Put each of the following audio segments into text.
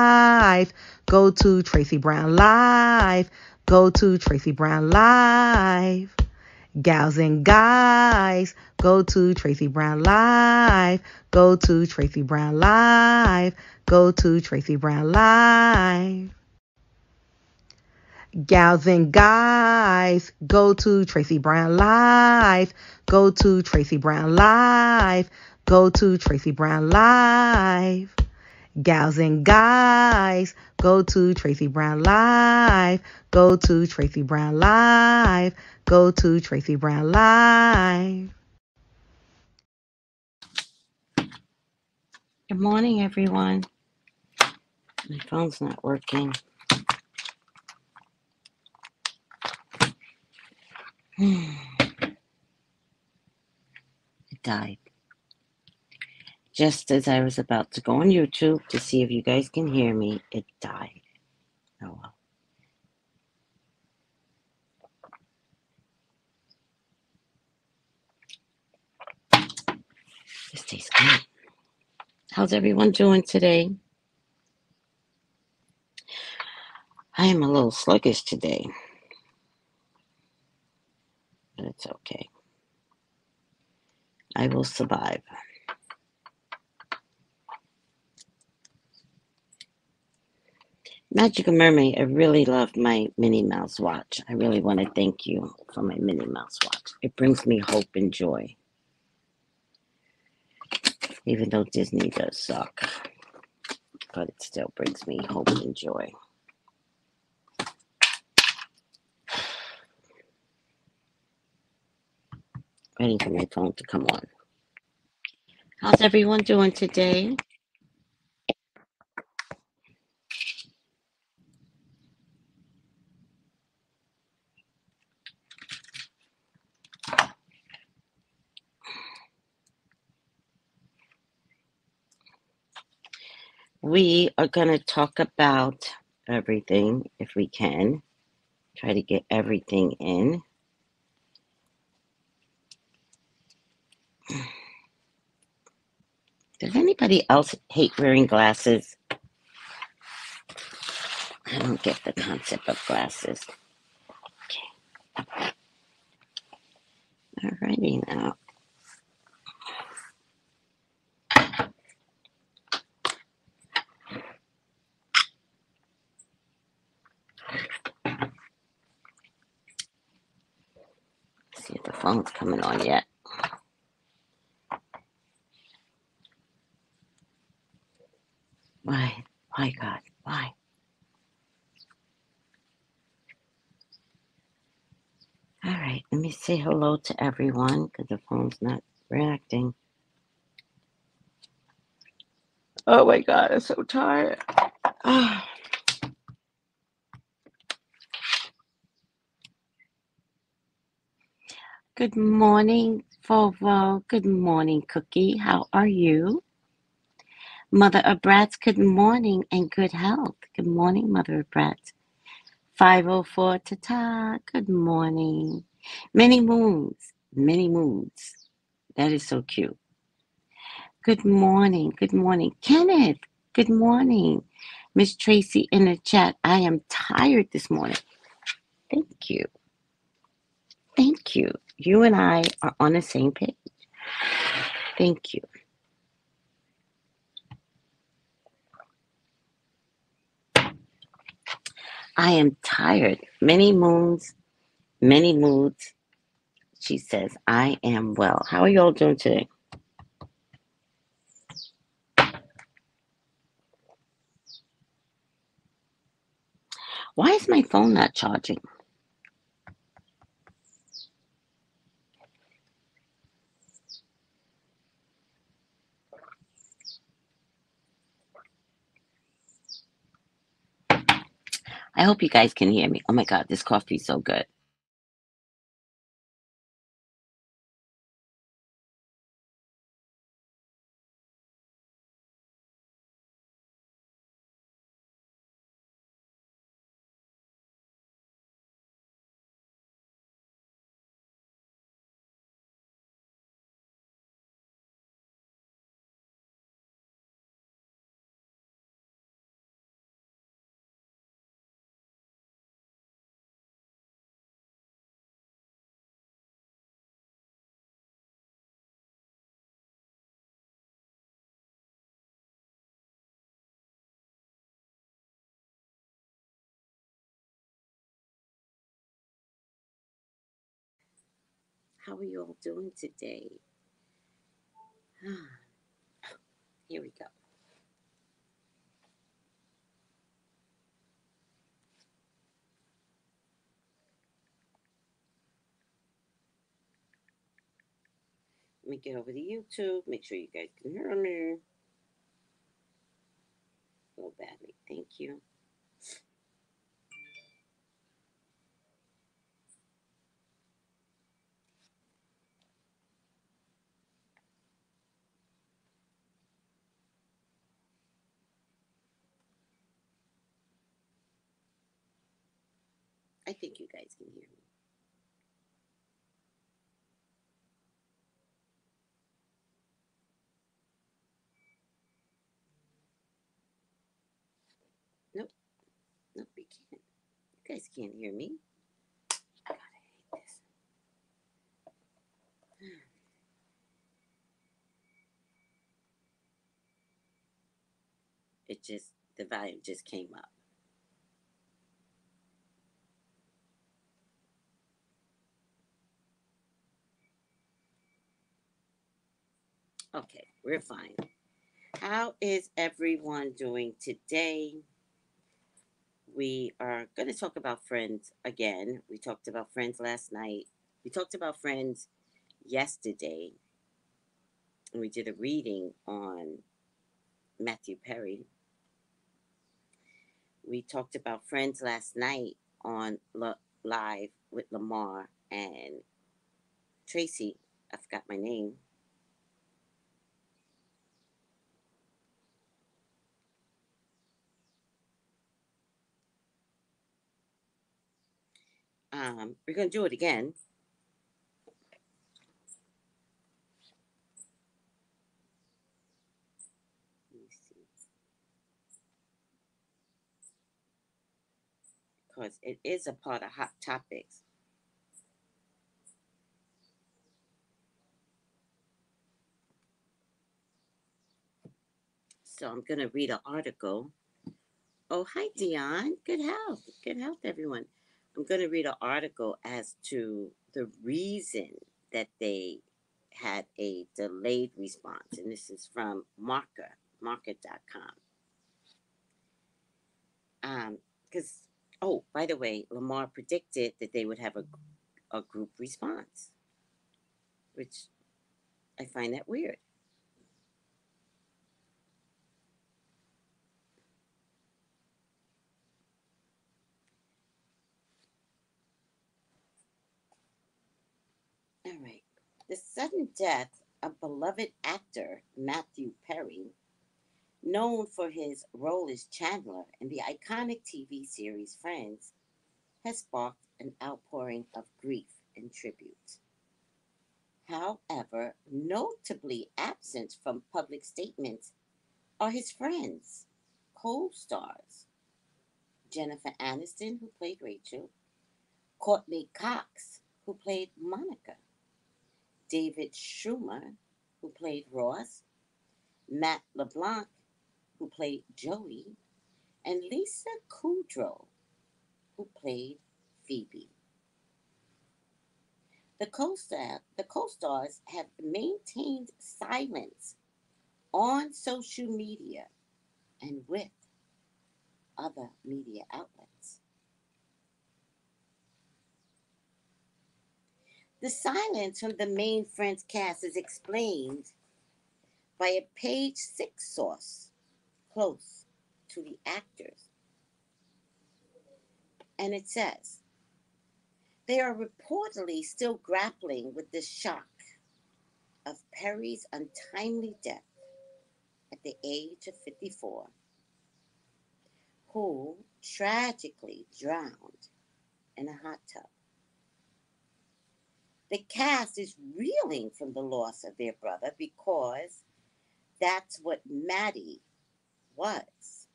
Live. Go to Tracey Brown Live. Go to Tracey Brown Live. Gals and guys, go to Tracey Brown Live. Go to Tracey Brown Live. Go to Tracey Brown Live. Gals and guys, go to Tracey Brown Live. Go to Tracey Brown Live. Go to Tracey Brown Live. Gals and guys, go to Tracey Brown Live. Go to Tracey Brown Live. Go to Tracey Brown Live. Good morning, everyone. My phone's not working. it died. Just as I was about to go on YouTube to see if you guys can hear me, it died. Oh well. This tastes good. How's everyone doing today? I am a little sluggish today, but it's okay. I will survive. Magical Mermaid, I really love my Minnie Mouse watch. I really want to thank you for my Minnie Mouse watch. It brings me hope and joy. Even though Disney does suck, but it still brings me hope and joy. Waiting for my phone to come on. How's everyone doing today? We are going to talk about everything if we can. Try to get everything in. Does anybody else hate wearing glasses? I don't get the concept of glasses. Okay. Alrighty now. See if the phone's coming on yet. Why? Why, God? Why? All right, let me say hello to everyone because the phone's not reacting. Oh my God, I'm so tired. Oh. Good morning, Volvo. Good morning, Cookie. How are you? Mother of Brats, good morning and good health. Good morning, Mother of Brats. 504 Tata, good morning. Many moons, many moons. That is so cute. Good morning, good morning. Kenneth, good morning. Miss Tracy in the chat, I am tired this morning. Thank you. Thank you you and I are on the same page. Thank you. I am tired. Many moons, many moods. She says, I am well. How are you all doing today? Why is my phone not charging? I hope you guys can hear me. Oh my God, this coffee is so good. How are you all doing today? Here we go. Let me get over to YouTube. Make sure you guys can hear me. So badly. Thank you. I think you guys can hear me. Nope. Nope, you can't. You guys can't hear me. God, I hate this. It just, the volume just came up. Okay, we're fine. How is everyone doing today? We are going to talk about friends again. We talked about friends last night. We talked about friends yesterday. And we did a reading on Matthew Perry. We talked about friends last night on L- live with Lamar and Tracey. I forgot my name. Um, we're going to do it again. Because it is a part of Hot Topics. So I'm going to read an article. Oh, hi, Dion. Good health. Good health, everyone. I'm going to read an article as to the reason that they had a delayed response. And this is from Marker, marker.com. Um, because, oh, by the way, Lamar predicted that they would have a, a group response, which I find that weird. All right. The sudden death of beloved actor Matthew Perry, known for his role as Chandler in the iconic TV series Friends, has sparked an outpouring of grief and tribute. However, notably absent from public statements are his friends, co stars Jennifer Aniston, who played Rachel, Courteney Cox, who played Monica, David Schwimmer, who played Ross, Matt LeBlanc, who played Joey, and Lisa Kudrow, who played Phoebe. The co-star, the co-stars have maintained silence on social media and with other media outlets. The silence from the main Friends cast is explained by a page six source close to the actors. And it says, they are reportedly still grappling with the shock of Perry's untimely death at the age of 54, who tragically drowned in a hot tub. The cast is reeling from the loss of their brother because that's what Matty was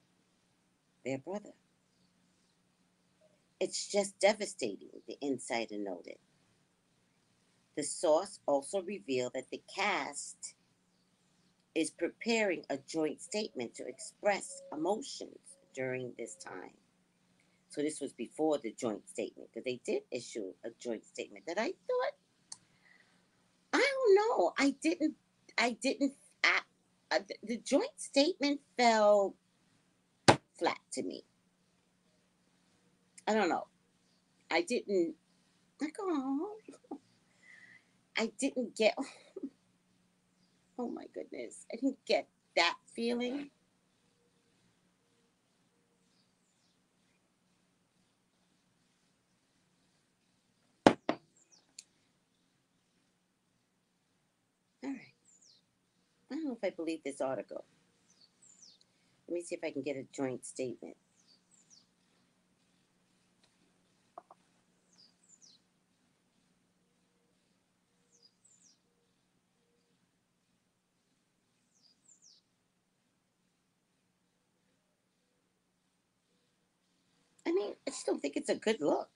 their brother. It's just devastating, the insider noted. The source also revealed that the cast is preparing a joint statement to express emotions during this time. So this was before the joint statement, because they did issue a joint statement that I thought know. I didn't. I didn't. I, uh, the- the joint statement fell flat to me. I don't know. I didn't. Like, oh, I didn't get. Oh my goodness! I didn't get that feeling. All right. I don't know if I believe this article. Let me see if I can get a joint statement. I mean, I just don't think it's a good look.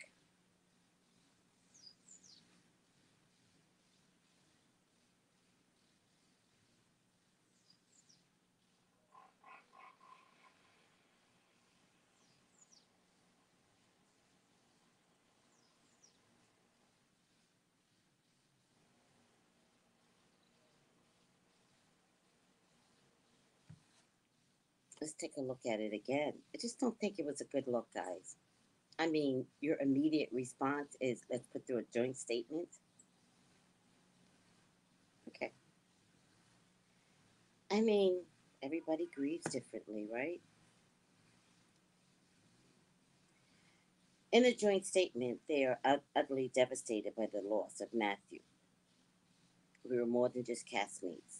Let's take a look at it again. I just don't think it was a good look, guys. I mean, your immediate response is let's put through a joint statement. Okay. I mean, everybody grieves differently, right? In a joint statement, they are ut- utterly devastated by the loss of Matthew. We were more than just castmates.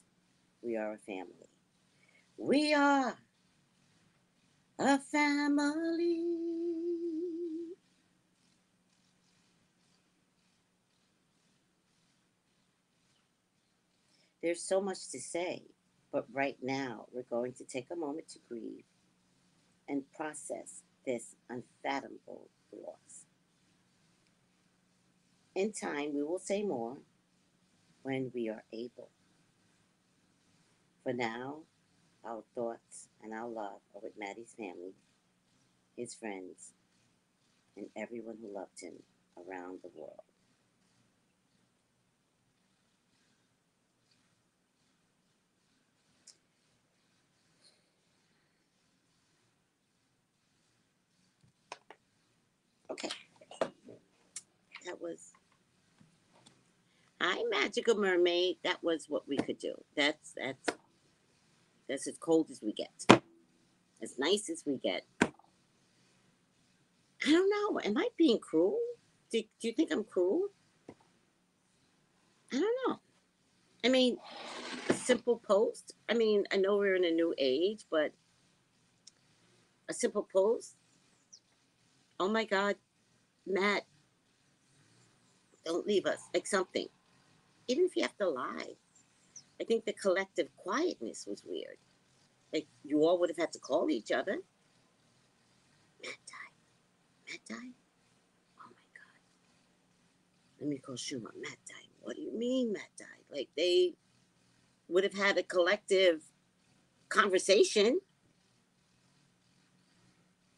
We are a family. We are a family. There's so much to say, but right now we're going to take a moment to grieve and process this unfathomable loss. In time, we will say more when we are able. For now, our thoughts and our love are with Matty's family, his friends, and everyone who loved him around the world. Okay. That was Hi Magical Mermaid. That was what we could do. That's that's that's as cold as we get. As nice as we get. I don't know. Am I being cruel? Do, do you think I'm cruel? I don't know. I mean, a simple post. I mean, I know we're in a new age, but a simple post. Oh my God, Matt, don't leave us. Like something. Even if you have to lie. I think the collective quietness was weird. Like you all would have had to call each other. Matt died. Matt died. Oh my God. Let me call Schwimmer. Matt died. What do you mean Matt died? Like they would have had a collective conversation,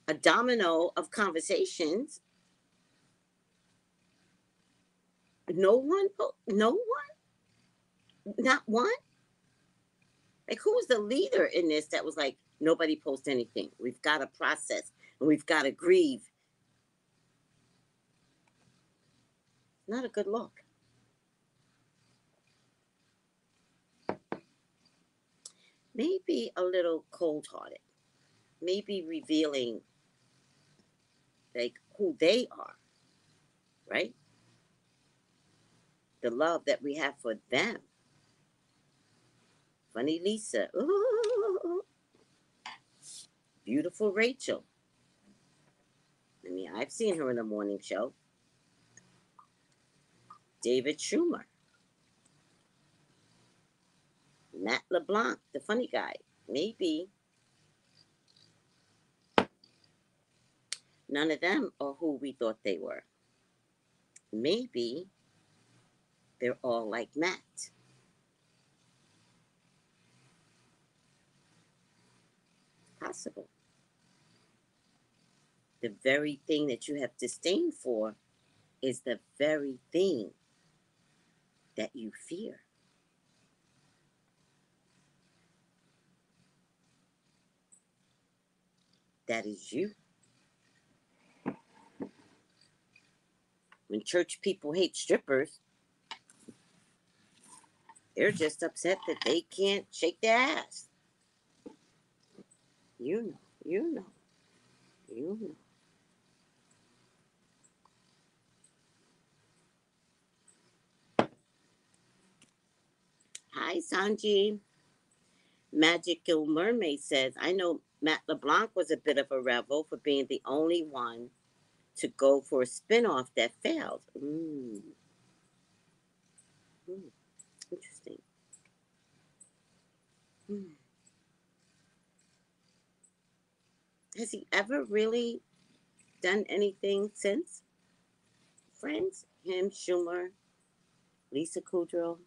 a domino of conversations. No one, no one, not one. Like who was the leader in this that was like nobody post anything? We've got to process and we've got to grieve. Not a good look. Maybe a little cold hearted. Maybe revealing like who they are, right? The love that we have for them. Funny Lisa. Ooh. Beautiful Rachel. I mean, I've seen her in the morning show. David Schwimmer. Matt LeBlanc, the funny guy. Maybe none of them are who we thought they were. Maybe they're all like Matt. possible. The very thing that you have disdain for is the very thing that you fear. That is you. When church people hate strippers, they're just upset that they can't shake their ass. You know, you know, you know. Hi, Sanji. Magical Mermaid says, I know Matt LeBlanc was a bit of a rebel for being the only one to go for a spinoff that failed. Mm. Mm. Interesting. Mm. Has he ever really done anything since? Friends? Him, Schwimmer, Lisa Kudrow?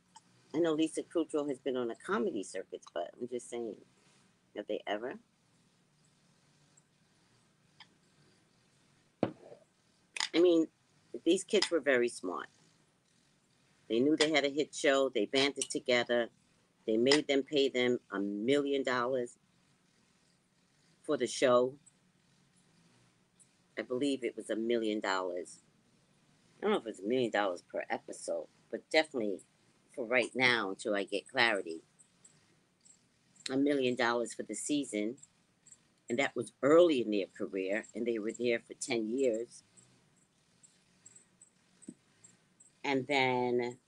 I know Lisa Kudrow has been on a comedy circuit, but I'm just saying, have they ever? I mean, these kids were very smart. They knew they had a hit show. They banded together. They made them pay them a million dollars for the show. I believe it was a million dollars. I don't know if it was a million dollars per episode, but definitely for right now until I get clarity. A million dollars for the season, and that was early in their career, and they were there for 10 years. And then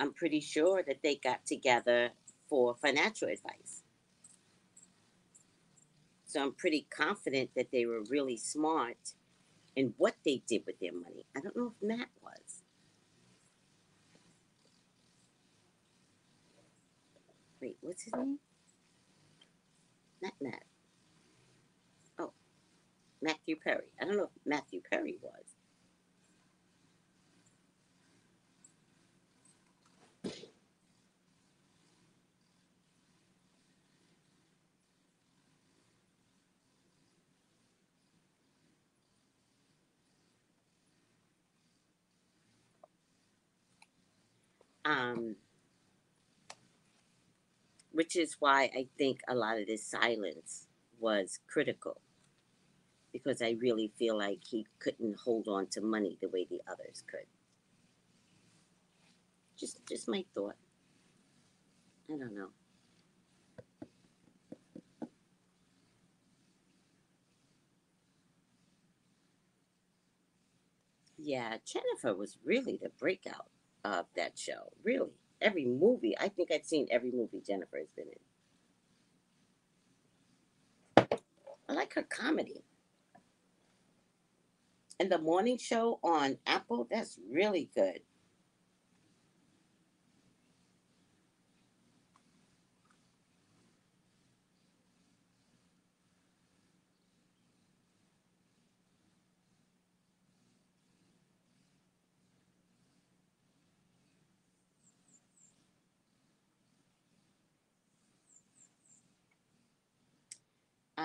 I'm pretty sure that they got together for financial advice. So I'm pretty confident that they were really smart in what they did with their money. I don't know if Matt was. Wait, what's his name? Not Matt. Oh, Matthew Perry. I don't know if Matthew Perry was. Um, which is why I think a lot of this silence was critical because I really feel like he couldn't hold on to money the way the others could. Just just my thought. I don't know. Yeah, Jennifer was really the breakout of that show. Really. Every movie. I think I've seen every movie Jennifer has been in. I like her comedy. And the morning show on Apple, that's really good.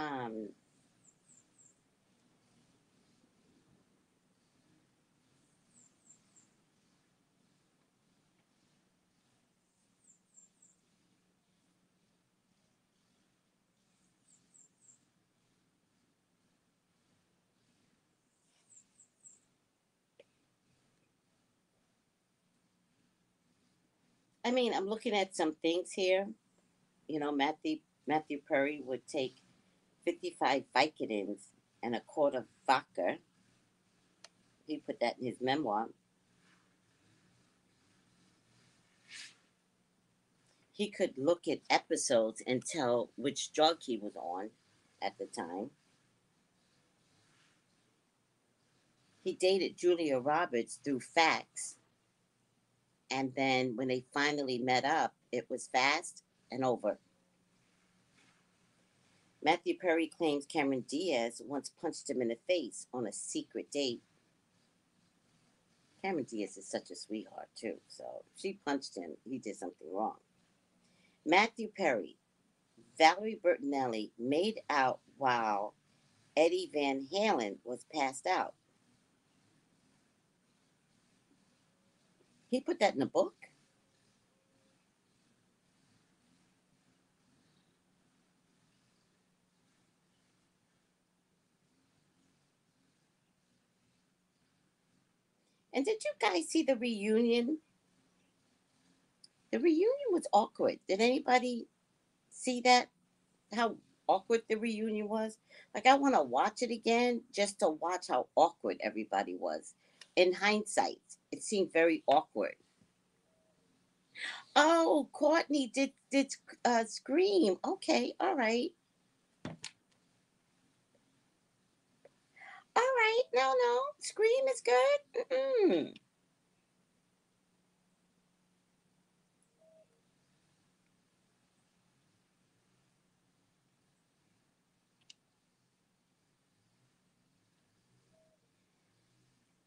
Um, I mean, I'm looking at some things here. You know, Matthew Matthew Perry would take 55 Vicodins and a quart of vodka. He put that in his memoir. He could look at episodes and tell which drug he was on at the time. He dated Julia Roberts through fax. And then when they finally met up, it was fast and over. Matthew Perry claims Cameron Diaz once punched him in the face on a secret date. Cameron Diaz is such a sweetheart, too. So she punched him, he did something wrong. Matthew Perry, Valerie Bertinelli made out while Eddie Van Halen was passed out. He put that in a book? And did you guys see the reunion? The reunion was awkward. Did anybody see that? How awkward the reunion was? Like, I want to watch it again just to watch how awkward everybody was. In hindsight, it seemed very awkward. Oh, Courteney did did uh, scream. Okay, all right. All right, no, no, scream is good. Mm-mm.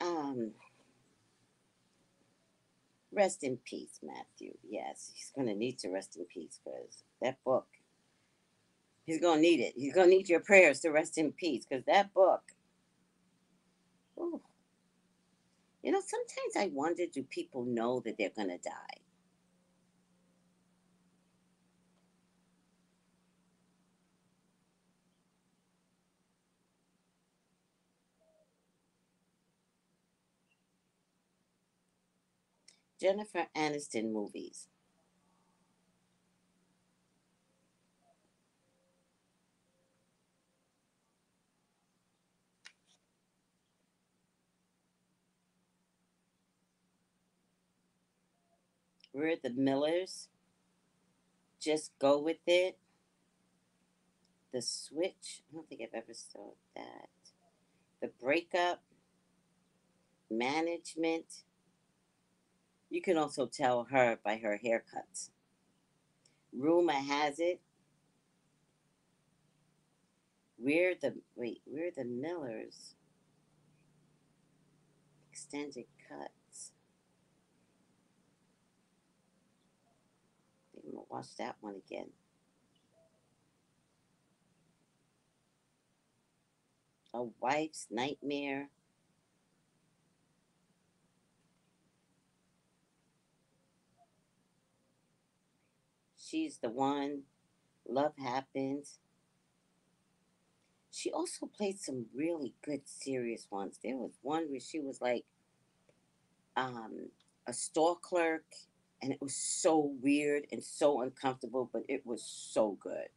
Um, rest in peace, Matthew. Yes, he's gonna need to rest in peace because that book. He's gonna need it. He's gonna need your prayers to rest in peace because that book. Ooh. You know, sometimes I wonder do people know that they're gonna die? Jennifer Aniston movies. We're the Millers. Just go with it. The Switch. I don't think I've ever saw that. The Breakup. Management. You can also tell her by her haircuts. Rumor has it. We're the wait, we're the Millers. Extended cuts. Watch that one again. A wife's nightmare. She's the one. Love happens. She also played some really good serious ones. There was one where she was like um, a store clerk, and it was so weird and so uncomfortable, but it was so good.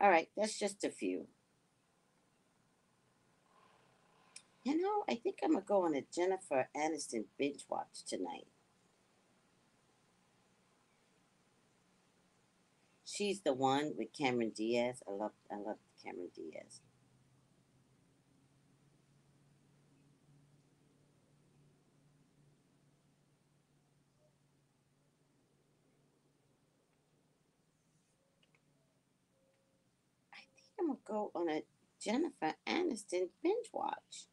All right, that's just a few. You know, I think I'm gonna go on a Jennifer Aniston binge watch tonight. She's the one with Cameron Diaz. I love, I love Cameron Diaz. I'm gonna go on a Jennifer Aniston binge watch.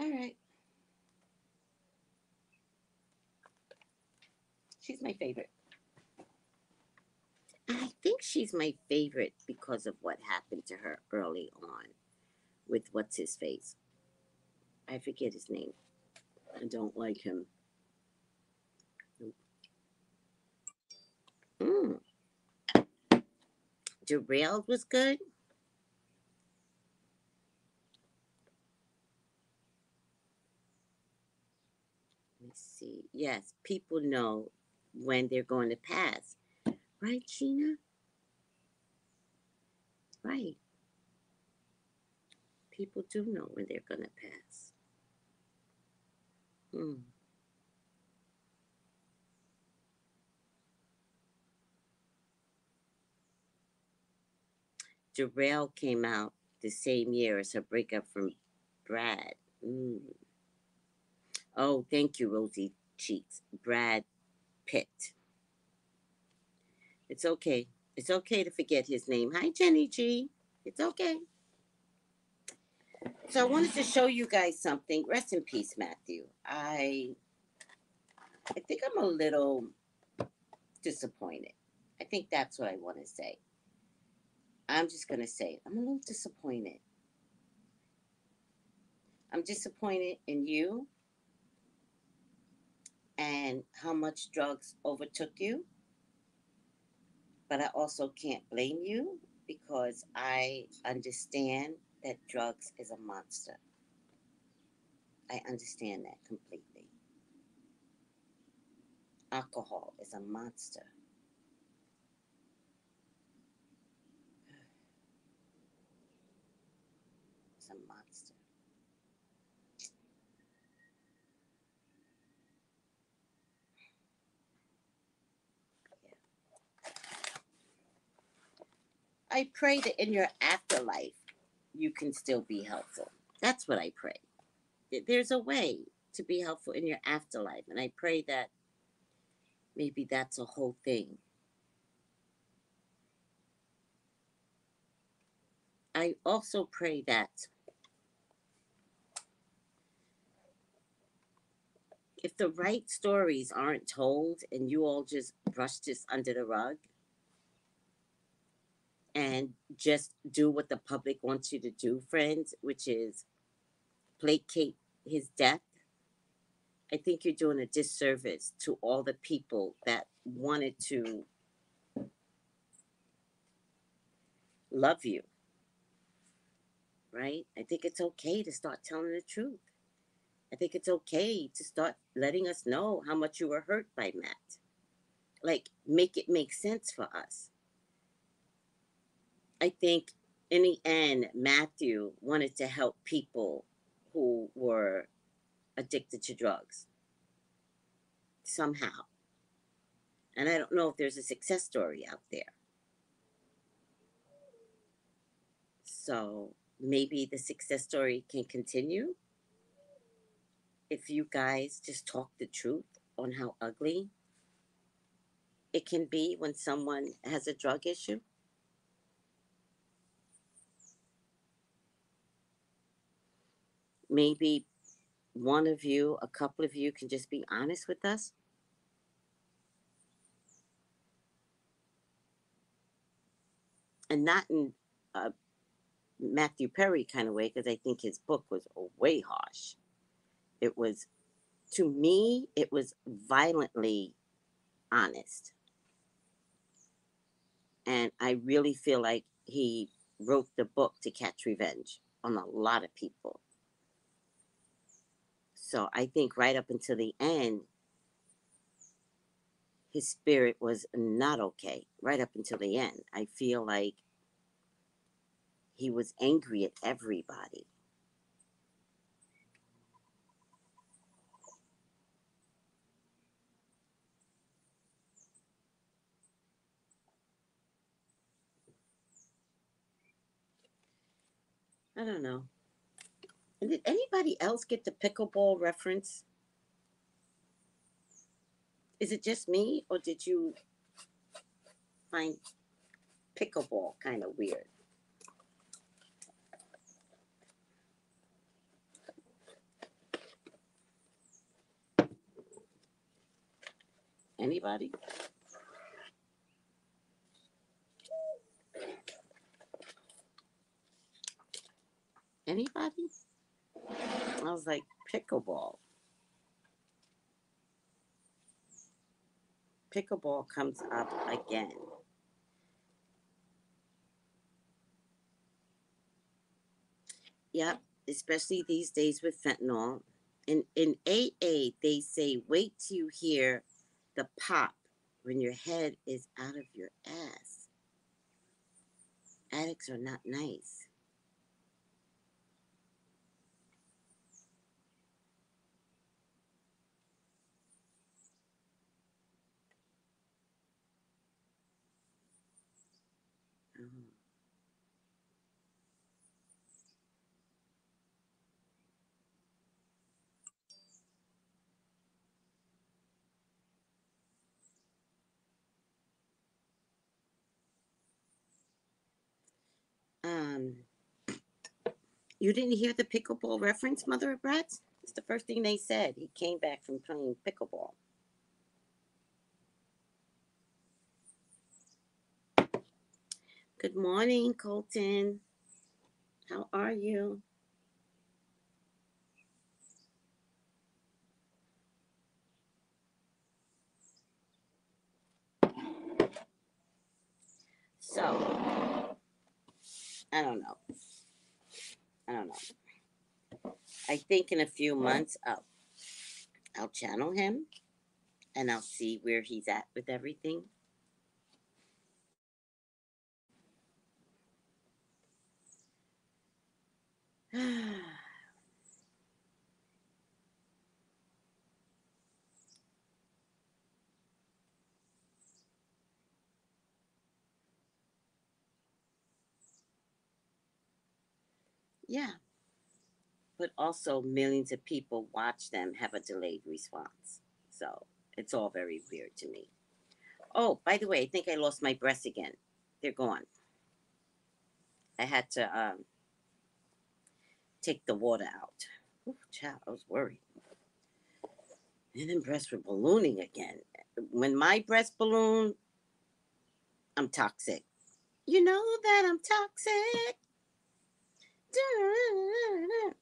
All right. She's my favorite. Think she's my favorite because of what happened to her early on with what's his face. I forget his name. I don't like him. Mm. Derailed was good. Let me see. Yes, people know when they're going to pass. Right, Sheena? Right. People do know when they're going to pass. Hmm. Derailed came out the same year as her breakup from Brad. Mm. Oh, thank you, Rosie Cheeks. Brad Pitt. It's okay. It's okay to forget his name. Hi, Jenny G. It's okay. So I wanted to show you guys something. Rest in peace, Matthew. I I think I'm a little disappointed. I think that's what I want to say. I'm just going to say it. I'm a little disappointed. I'm disappointed in you and how much drugs overtook you. But I also can't blame you because I understand that drugs is a monster. I understand that completely. Alcohol is a monster. It's a monster. I pray that in your afterlife, you can still be helpful. That's what I pray. There's a way to be helpful in your afterlife. And I pray that maybe that's a whole thing. I also pray that if the right stories aren't told and you all just brush this under the rug, and just do what the public wants you to do, friends, which is placate his death, I think you're doing a disservice to all the people that wanted to love you. Right? I think it's okay to start telling the truth. I think it's okay to start letting us know how much you were hurt by Matt. Like, make it make sense for us. I think in the end, Matthew wanted to help people who were addicted to drugs somehow. And I don't know if there's a success story out there. So maybe the success story can continue if you guys just talk the truth on how ugly it can be when someone has a drug issue. Maybe one of you, a couple of you can just be honest with us? And not in a Matthew Perry kind of way, because I think his book was way harsh. It was, to me, it was violently honest. And I really feel like he wrote the book to catch revenge on a lot of people. So I think right up until the end, his spirit was not okay. Right up until the end. I feel like he was angry at everybody. I don't know. And did anybody else get the pickleball reference? Is it just me, or did you find pickleball kind of weird? Anybody? Anybody? I was like, pickleball. Pickleball comes up again. Yep, especially these days with fentanyl. In in AA, they say wait till you hear the pop when your head is out of your ass. Addicts are not nice. Um, you didn't hear the pickleball reference, Mother of Brats? It's the first thing they said. He came back from playing pickleball. Good morning, Colton. How are you? So, I don't know. I don't know. I think in a few months I'll I'll channel him and I'll see where he's at with everything. yeah. But also millions of people watch them have a delayed response. So it's all very weird to me. Oh, by the way, I think I lost my breasts again. They're gone. I had to um, take the water out. Ooh, child, I was worried. And then breasts were ballooning again. When my breasts balloon, I'm toxic. You know that I'm toxic. You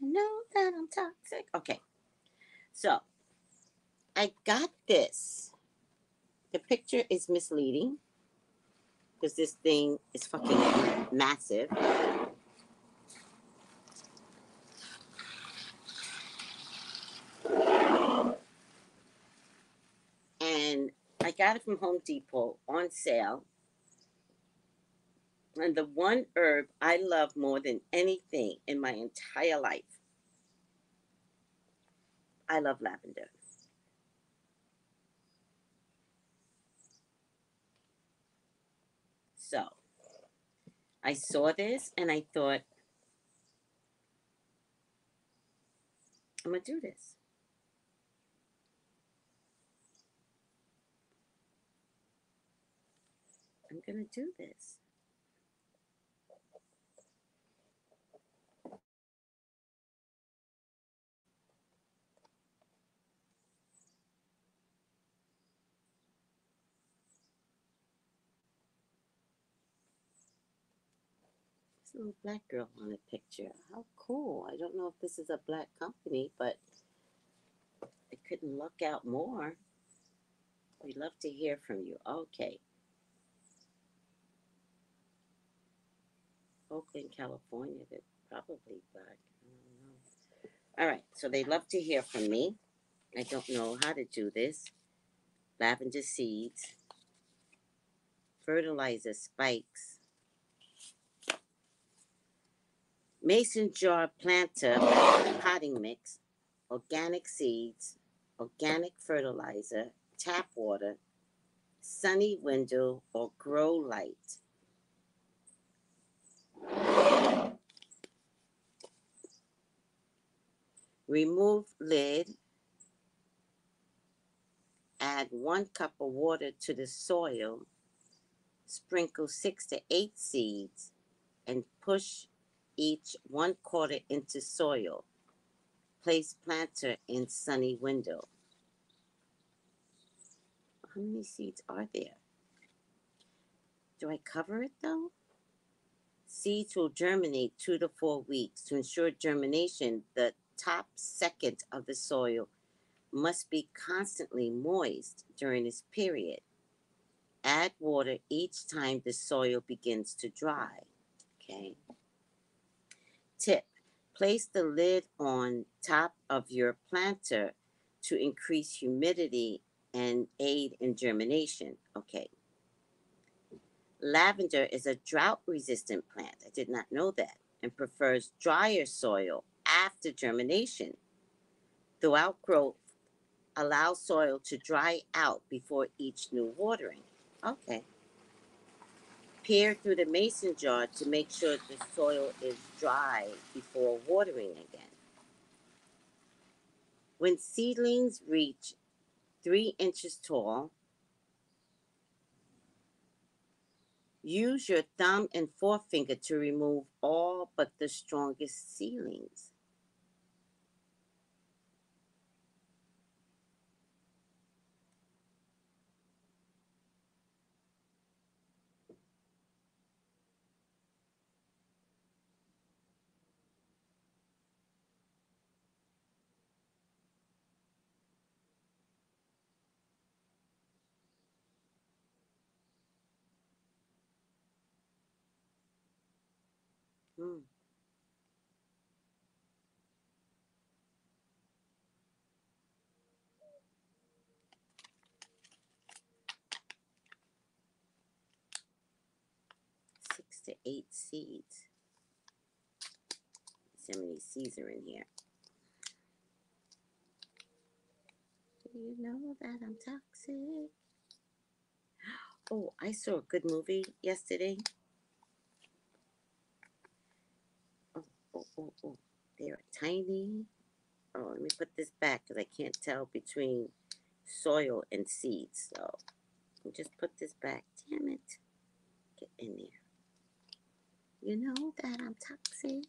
know that I'm toxic. Okay. So I got this. The picture is misleading because this thing is fucking massive. And I got it from Home Depot on sale. And the one herb I love more than anything in my entire life, I love lavender. So I saw this and I thought, I'm going to do this. I'm going to do this. This little black girl on the picture. How cool. I don't know if this is a black company, but I couldn't look out more. We'd love to hear from you. Okay. Oakland, California. They're probably black. I don't know. All right. So they love to hear from me. I don't know how to do this. Lavender seeds, fertilizer spikes, mason jar planter potting mix, organic seeds, organic fertilizer, tap water, sunny window, or grow light. Remove lid. Add one cup of water to the soil. Sprinkle six to eight seeds and push each one quarter into soil. Place planter in sunny window. How many seeds are there? Do I cover it though? Seeds will germinate two to four weeks. To ensure germination, the top second of the soil must be constantly moist during this period. Add water each time the soil begins to dry. Okay. Place the lid on top of your planter to increase humidity and aid in germination. Okay. Lavender is a drought resistant plant. I did not know that. And prefers drier soil after germination. Throughout growth, allow soil to dry out before each new watering. Okay. Peer through the mason jar to make sure the soil is dry before watering again. When seedlings reach three inches tall, use your thumb and forefinger to remove all but the strongest seedlings. Hmm. Six to eight seeds. See how many seeds are in here. Do you know that I'm toxic? Oh, I saw a good movie yesterday. Oh, oh, oh, oh. They're tiny. Oh, let me put this back because I can't tell between soil and seeds. So just put this back. Damn it. Get in there. You know that I'm toxic.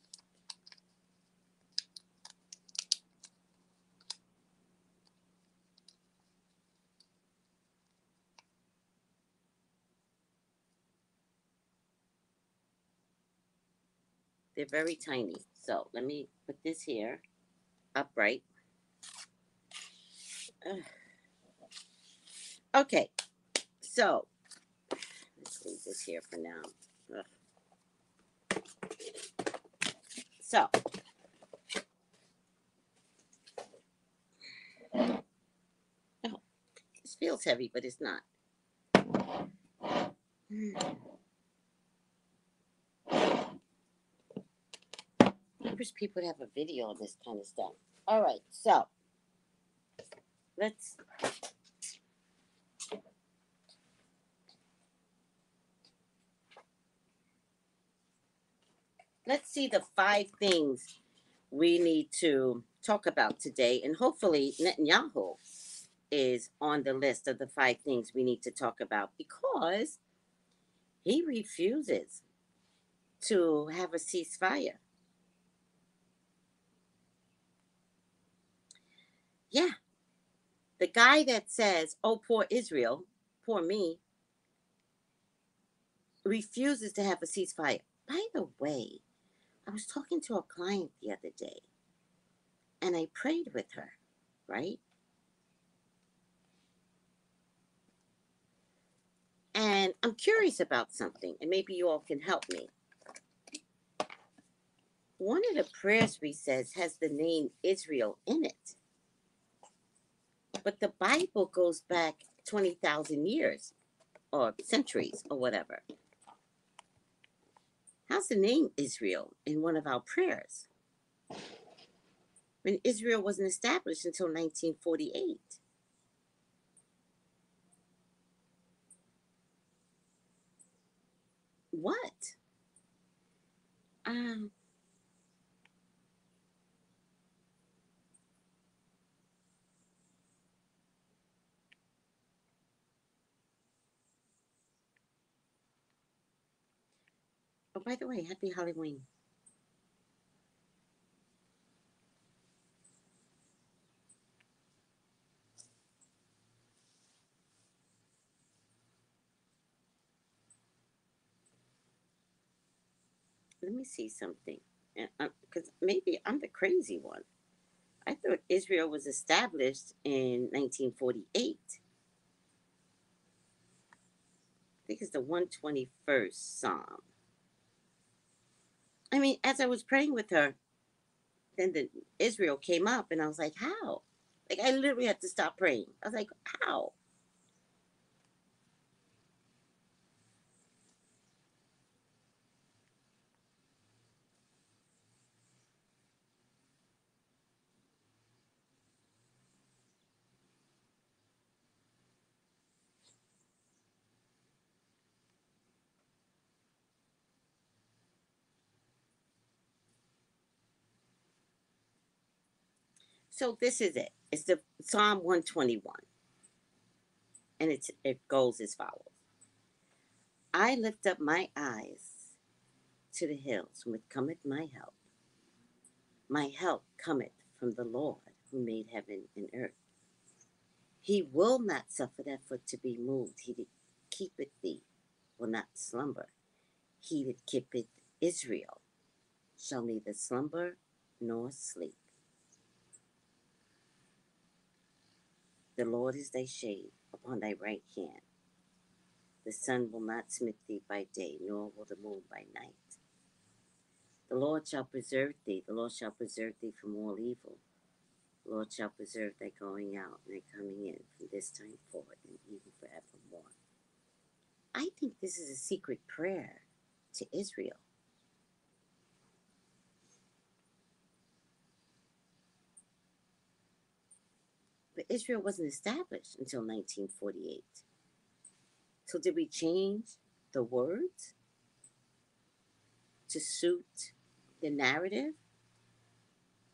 They're very tiny. So let me put this here upright. Ugh. Okay, so let's leave this here for now. Ugh. So, oh, this feels heavy, but it's not. Hmm. I wish people would have a video of this kind of stuff. All right, so let's. Let's see the five things we need to talk about today, and hopefully Netanyahu is on the list of the five things we need to talk about because he refuses to have a ceasefire. Yeah. The guy that says, oh, poor Israel, poor me, refuses to have a ceasefire. By the way, I was talking to a client the other day and I prayed with her, right? And I'm curious about something, and maybe you all can help me. One of the prayers we says has the name Israel in it. But the Bible goes back 20,000 years or centuries or whatever. How's the name Israel in one of our prayers? When Israel wasn't established until 1948. What? Um, by the way, happy Halloween. Let me see something. Uh, uh, because maybe I'm the crazy one. I thought Israel was established in 1948. I think it's the 121st Psalm. I mean, as I was praying with her, then the Israel came up, and I was like, "How?" Like I literally had to stop praying. I was like, "How?" So this is it. It's the Psalm 121. And it's it goes as follows. I lift up my eyes to the hills from cometh my help. My help cometh from the Lord who made heaven and earth. He will not suffer that foot to be moved. He that keepeth thee will not slumber. He that keepeth Israel shall neither slumber nor sleep. The Lord is thy shade upon thy right hand. The sun will not smite thee by day, nor will the moon by night. The Lord shall preserve thee. The Lord shall preserve thee from all evil. The Lord shall preserve thy going out and thy coming in from this time forward and even forevermore. I think this is a secret prayer to Israel. Israel wasn't established until 1948. So, did we change the words to suit the narrative?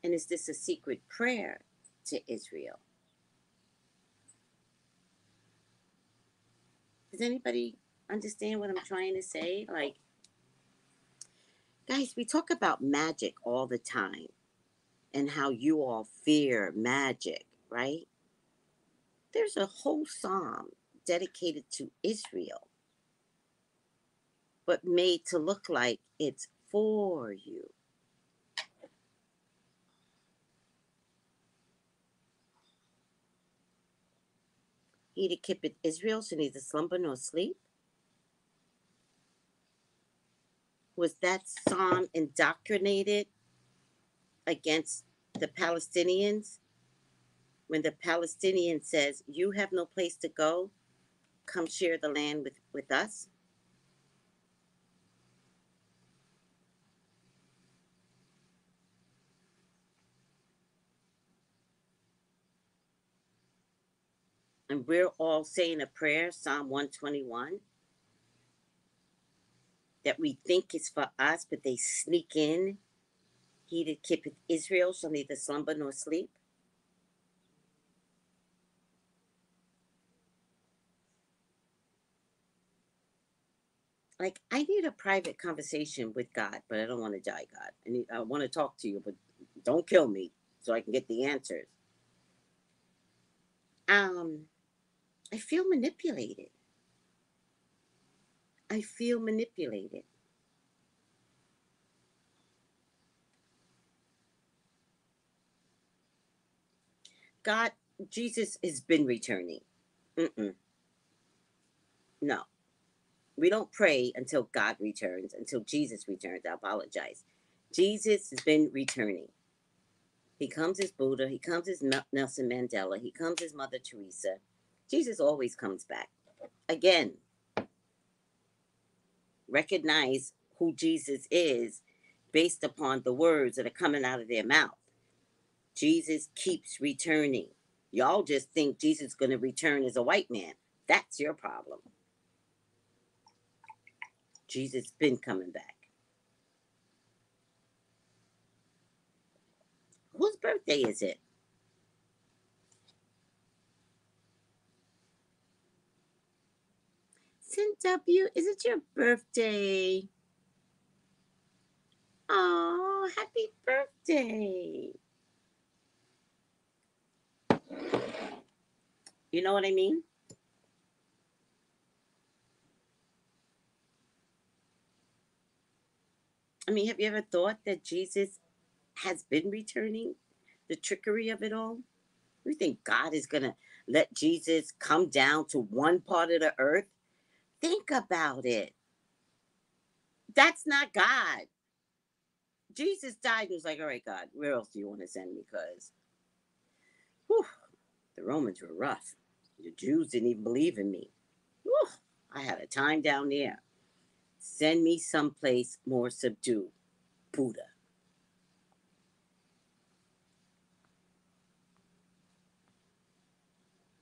And is this a secret prayer to Israel? Does anybody understand what I'm trying to say? Like, guys, we talk about magic all the time and how you all fear magic, right? There's a whole psalm dedicated to Israel, but made to look like it's for you. He that keepeth Israel shall neither slumber nor sleep. Was that psalm indoctrinated against the Palestinians? When the Palestinian says, You have no place to go, come share the land with, with us? And we're all saying a prayer, Psalm 121, that we think is for us, but they sneak in. He that keepeth Israel shall neither slumber nor sleep. Like I need a private conversation with God, but I don't want to die, God. I need I want to talk to you, but don't kill me so I can get the answers. Um I feel manipulated. I feel manipulated. God, Jesus has been returning. Mm-mm. No we don't pray until God returns, until Jesus returns. I apologize. Jesus has been returning. He comes as Buddha. He comes as Nelson Mandela. He comes as Mother Teresa. Jesus always comes back. Again, recognize who Jesus is based upon the words that are coming out of their mouth. Jesus keeps returning. Y'all just think Jesus is going to return as a white man. That's your problem. Jesus been coming back. Whose birthday is it? W, is it your birthday? Oh, happy birthday. You know what I mean? I mean, have you ever thought that Jesus has been returning? The trickery of it all? You think God is going to let Jesus come down to one part of the earth? Think about it. That's not God. Jesus died and was like, all right, God, where else do you want to send me? Because the Romans were rough. The Jews didn't even believe in me. Whew, I had a time down there. Send me someplace more subdued. Buddha.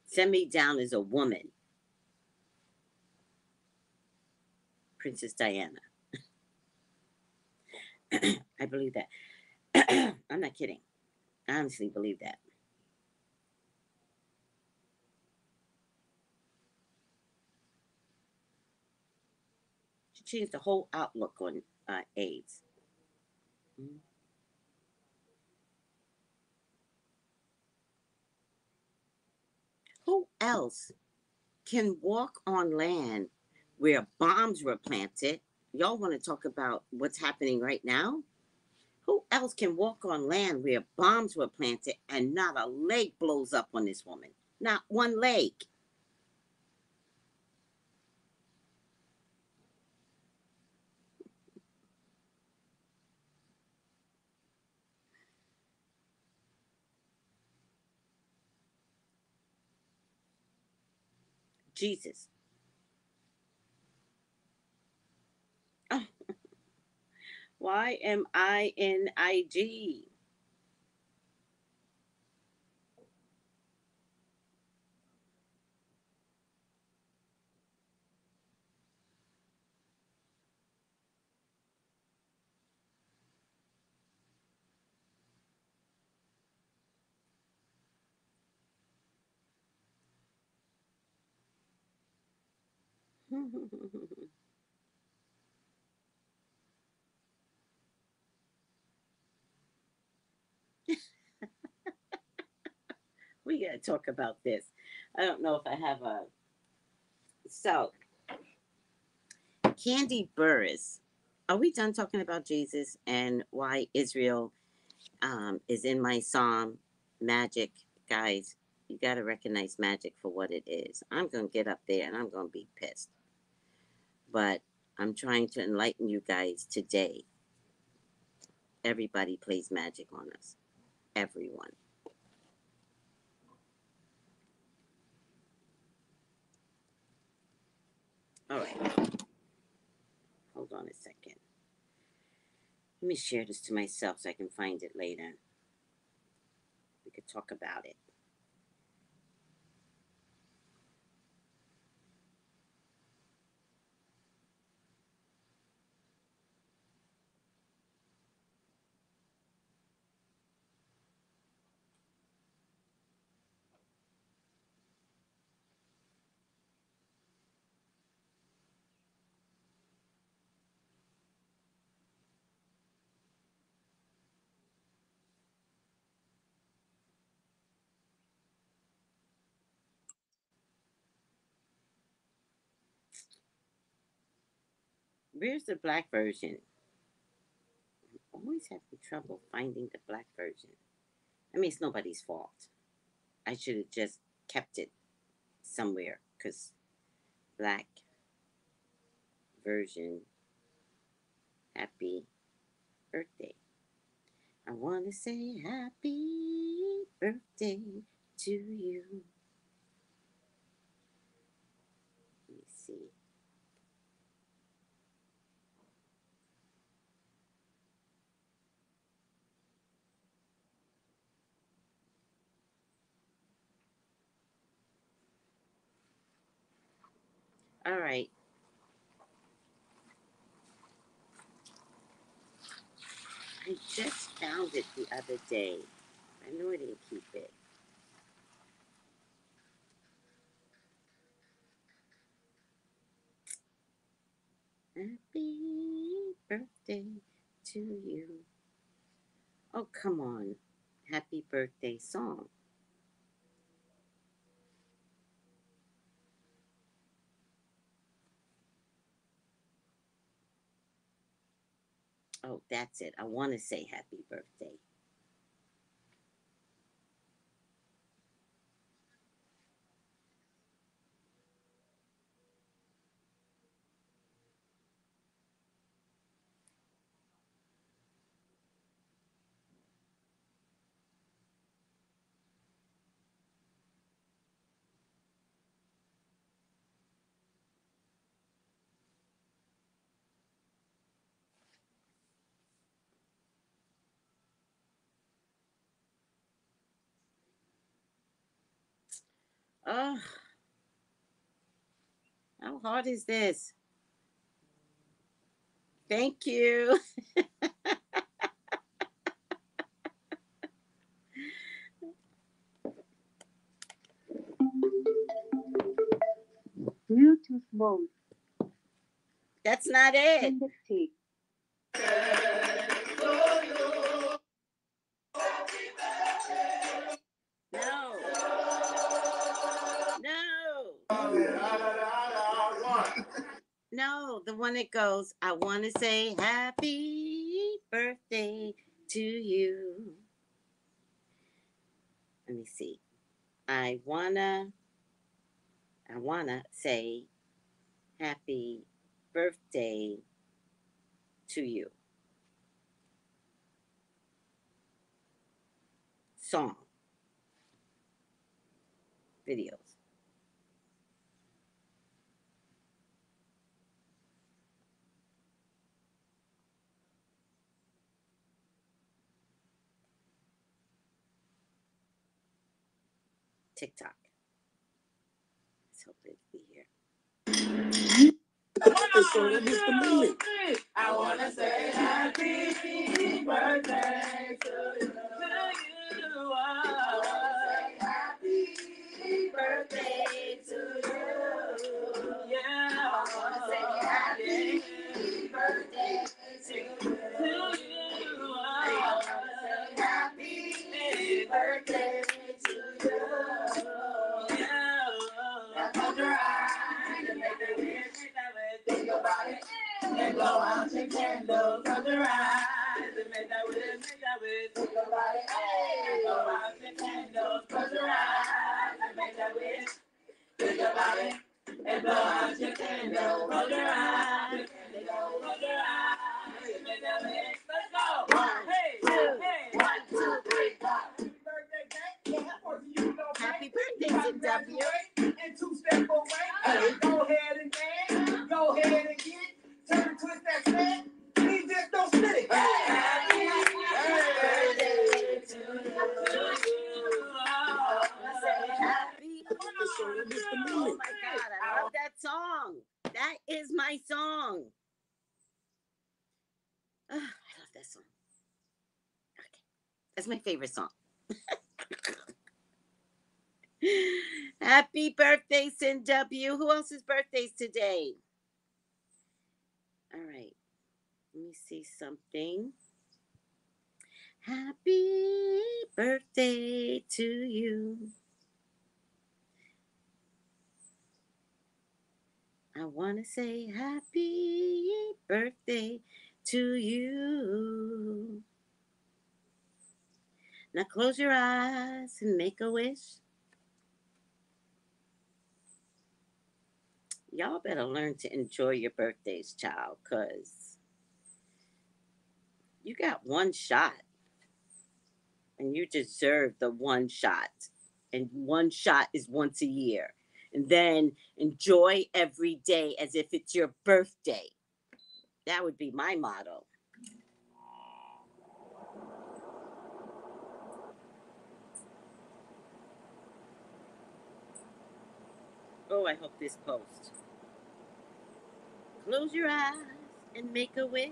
Send me down as a woman. Princess Diana. I believe that. I'm not kidding. I honestly believe that. Changed the whole outlook on uh, AIDS. Mm-hmm. Who else can walk on land where bombs were planted? Y'all want to talk about what's happening right now? Who else can walk on land where bombs were planted and not a leg blows up on this woman? Not one leg. Jesus. Why am I in IG? we gotta talk about this. I don't know if I have a. So, Kandi Burruss. Are we done talking about Jesus and why Israel um, is in my psalm? Magic, guys. You got to recognize magic for what it is. I'm going to get up there and I'm going to be pissed. But I'm trying to enlighten you guys today. Everybody plays magic on us. Everyone. All right. Hold on a second. Let me share this to myself so I can find it later. We could talk about it. Where's the black version? I'm always having trouble finding the black version. I mean, it's nobody's fault. I should have just kept it somewhere because black version. Happy birthday. I want to say happy birthday to you. Let me see. All right. I just found it the other day. I know I didn't keep it. Happy birthday to you. Oh, come on. Happy birthday song. Oh, that's it. I want to say happy birthday. Oh, how hard is this? Thank you. Bluetooth mode. That's not it. No, the one that goes, I want to say happy birthday to you. Let me see. I wanna, I wanna say happy birthday to you. Song. Videos. TikTok. Let's hope they be here. I wanna say happy birthday to you. Birthday to you. Yeah. I wanna say happy W. Who else's birthdays today? All right. Let me see something. Happy birthday to you. I want to say happy birthday to you. Now close your eyes and make a wish. Y'all better learn to enjoy your birthdays, child, because you got one shot and you deserve the one shot. And one shot is once a year. And then enjoy every day as if it's your birthday. That would be my motto. Oh, I hope this post. Close your eyes and make a wish.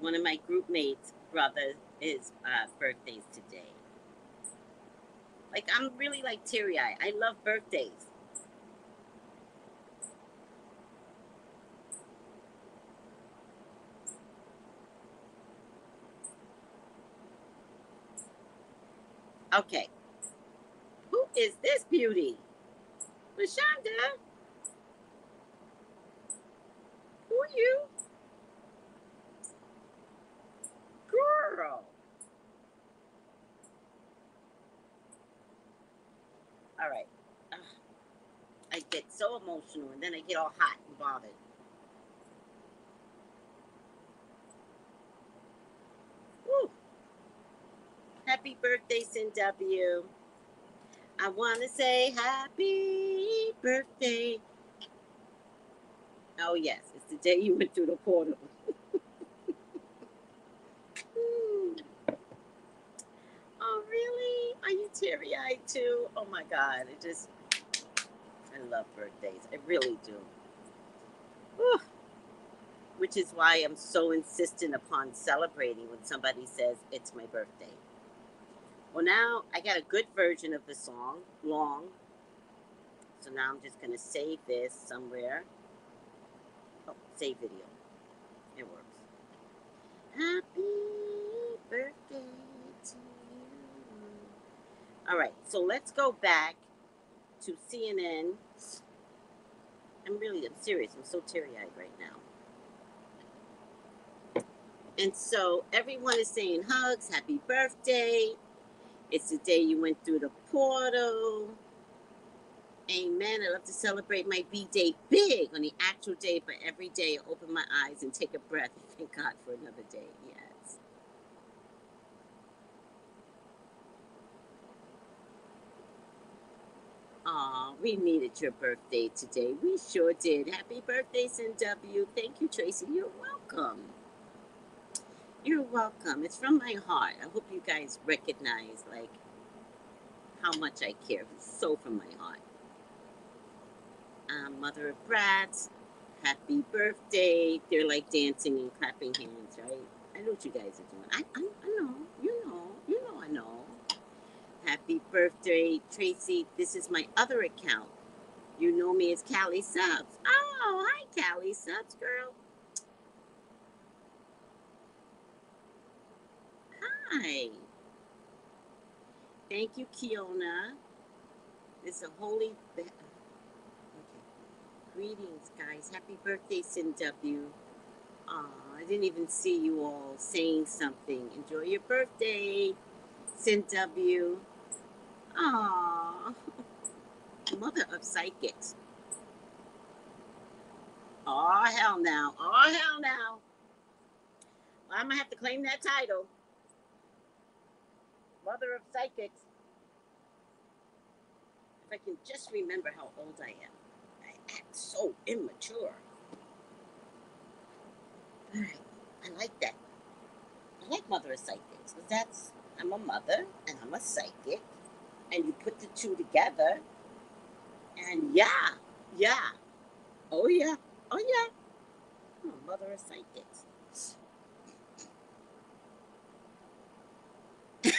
One of my group mates' brother, his uh, birthday's today. Like I'm really like teary eyed. I love birthdays. Okay. Who is this beauty? Lashonda. Who are you? Girl. All right. Ugh. I get so emotional and then I get all hot and bothered. Happy birthday, Sin W. I want to say happy birthday. Oh, yes, it's the day you went through the portal. Oh, really? Are you teary eyed too? Oh, my God. I just, I love birthdays. I really do. Whew. Which is why I'm so insistent upon celebrating when somebody says it's my birthday. Well, now I got a good version of the song, long. So now I'm just going to save this somewhere. Oh, save video. It works. Happy birthday to you. All right, so let's go back to CNN. I'm really, I'm serious. I'm so teary eyed right now. And so everyone is saying hugs, happy birthday. It's the day you went through the portal. Amen. I love to celebrate my B day big on the actual day, but every day I open my eyes and take a breath and thank God for another day. Yes. Aw, we needed your birthday today. We sure did. Happy birthday, SNW. Thank you, Tracey. You're welcome. You're welcome. It's from my heart. I hope you guys recognize like how much I care. It's so from my heart. Mother of Brats, happy birthday. They're like dancing and clapping hands, right? I know what you guys are doing. I, I, I know. You know. You know I know. Happy birthday, Tracey. This is my other account. You know me as Callie Subs. Oh, hi, Callie Subs, girl. Hi. Thank you, Kiona. It's a holy. Okay. Greetings, guys. Happy birthday, CW. Aw, I didn't even see you all saying something. Enjoy your birthday, CW. Aw, mother of psychics. Oh hell now. Oh hell now. I'm gonna have to claim that title. Mother of psychics. If I can just remember how old I am. I act so immature. Alright. I like that. I like mother of psychics. 'cause that's I'm a mother and I'm a psychic. And you put the two together. And yeah, yeah. Oh yeah. Oh yeah. I'm a mother of psychics.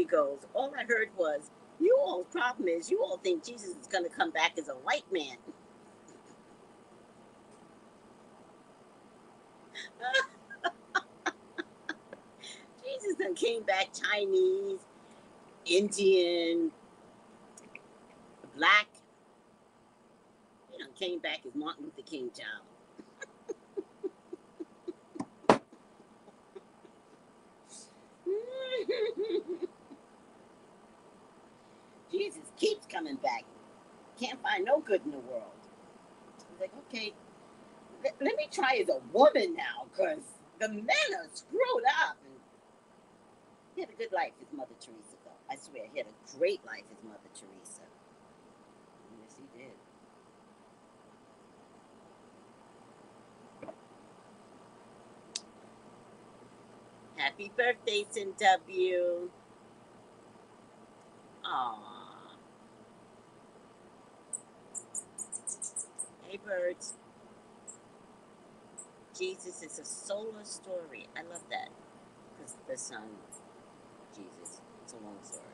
Bree goes, all I heard was, you all's problem is you all think Jesus is going to come back as a white man. Jesus then came back Chinese, Indian, black. He done came back as Martin Luther King child. Jesus keeps coming back. Can't find no good in the world. He's like, okay, let, let me try as a woman now, because the men are screwed up. And he had a good life, his Mother Teresa, though. I swear, he had a great life, his Mother Teresa. Yes, he did. Happy birthday, CW. Aww. Hey, birds. Jesus is a solar story. I love that. Because the sun, Jesus, it's a long story.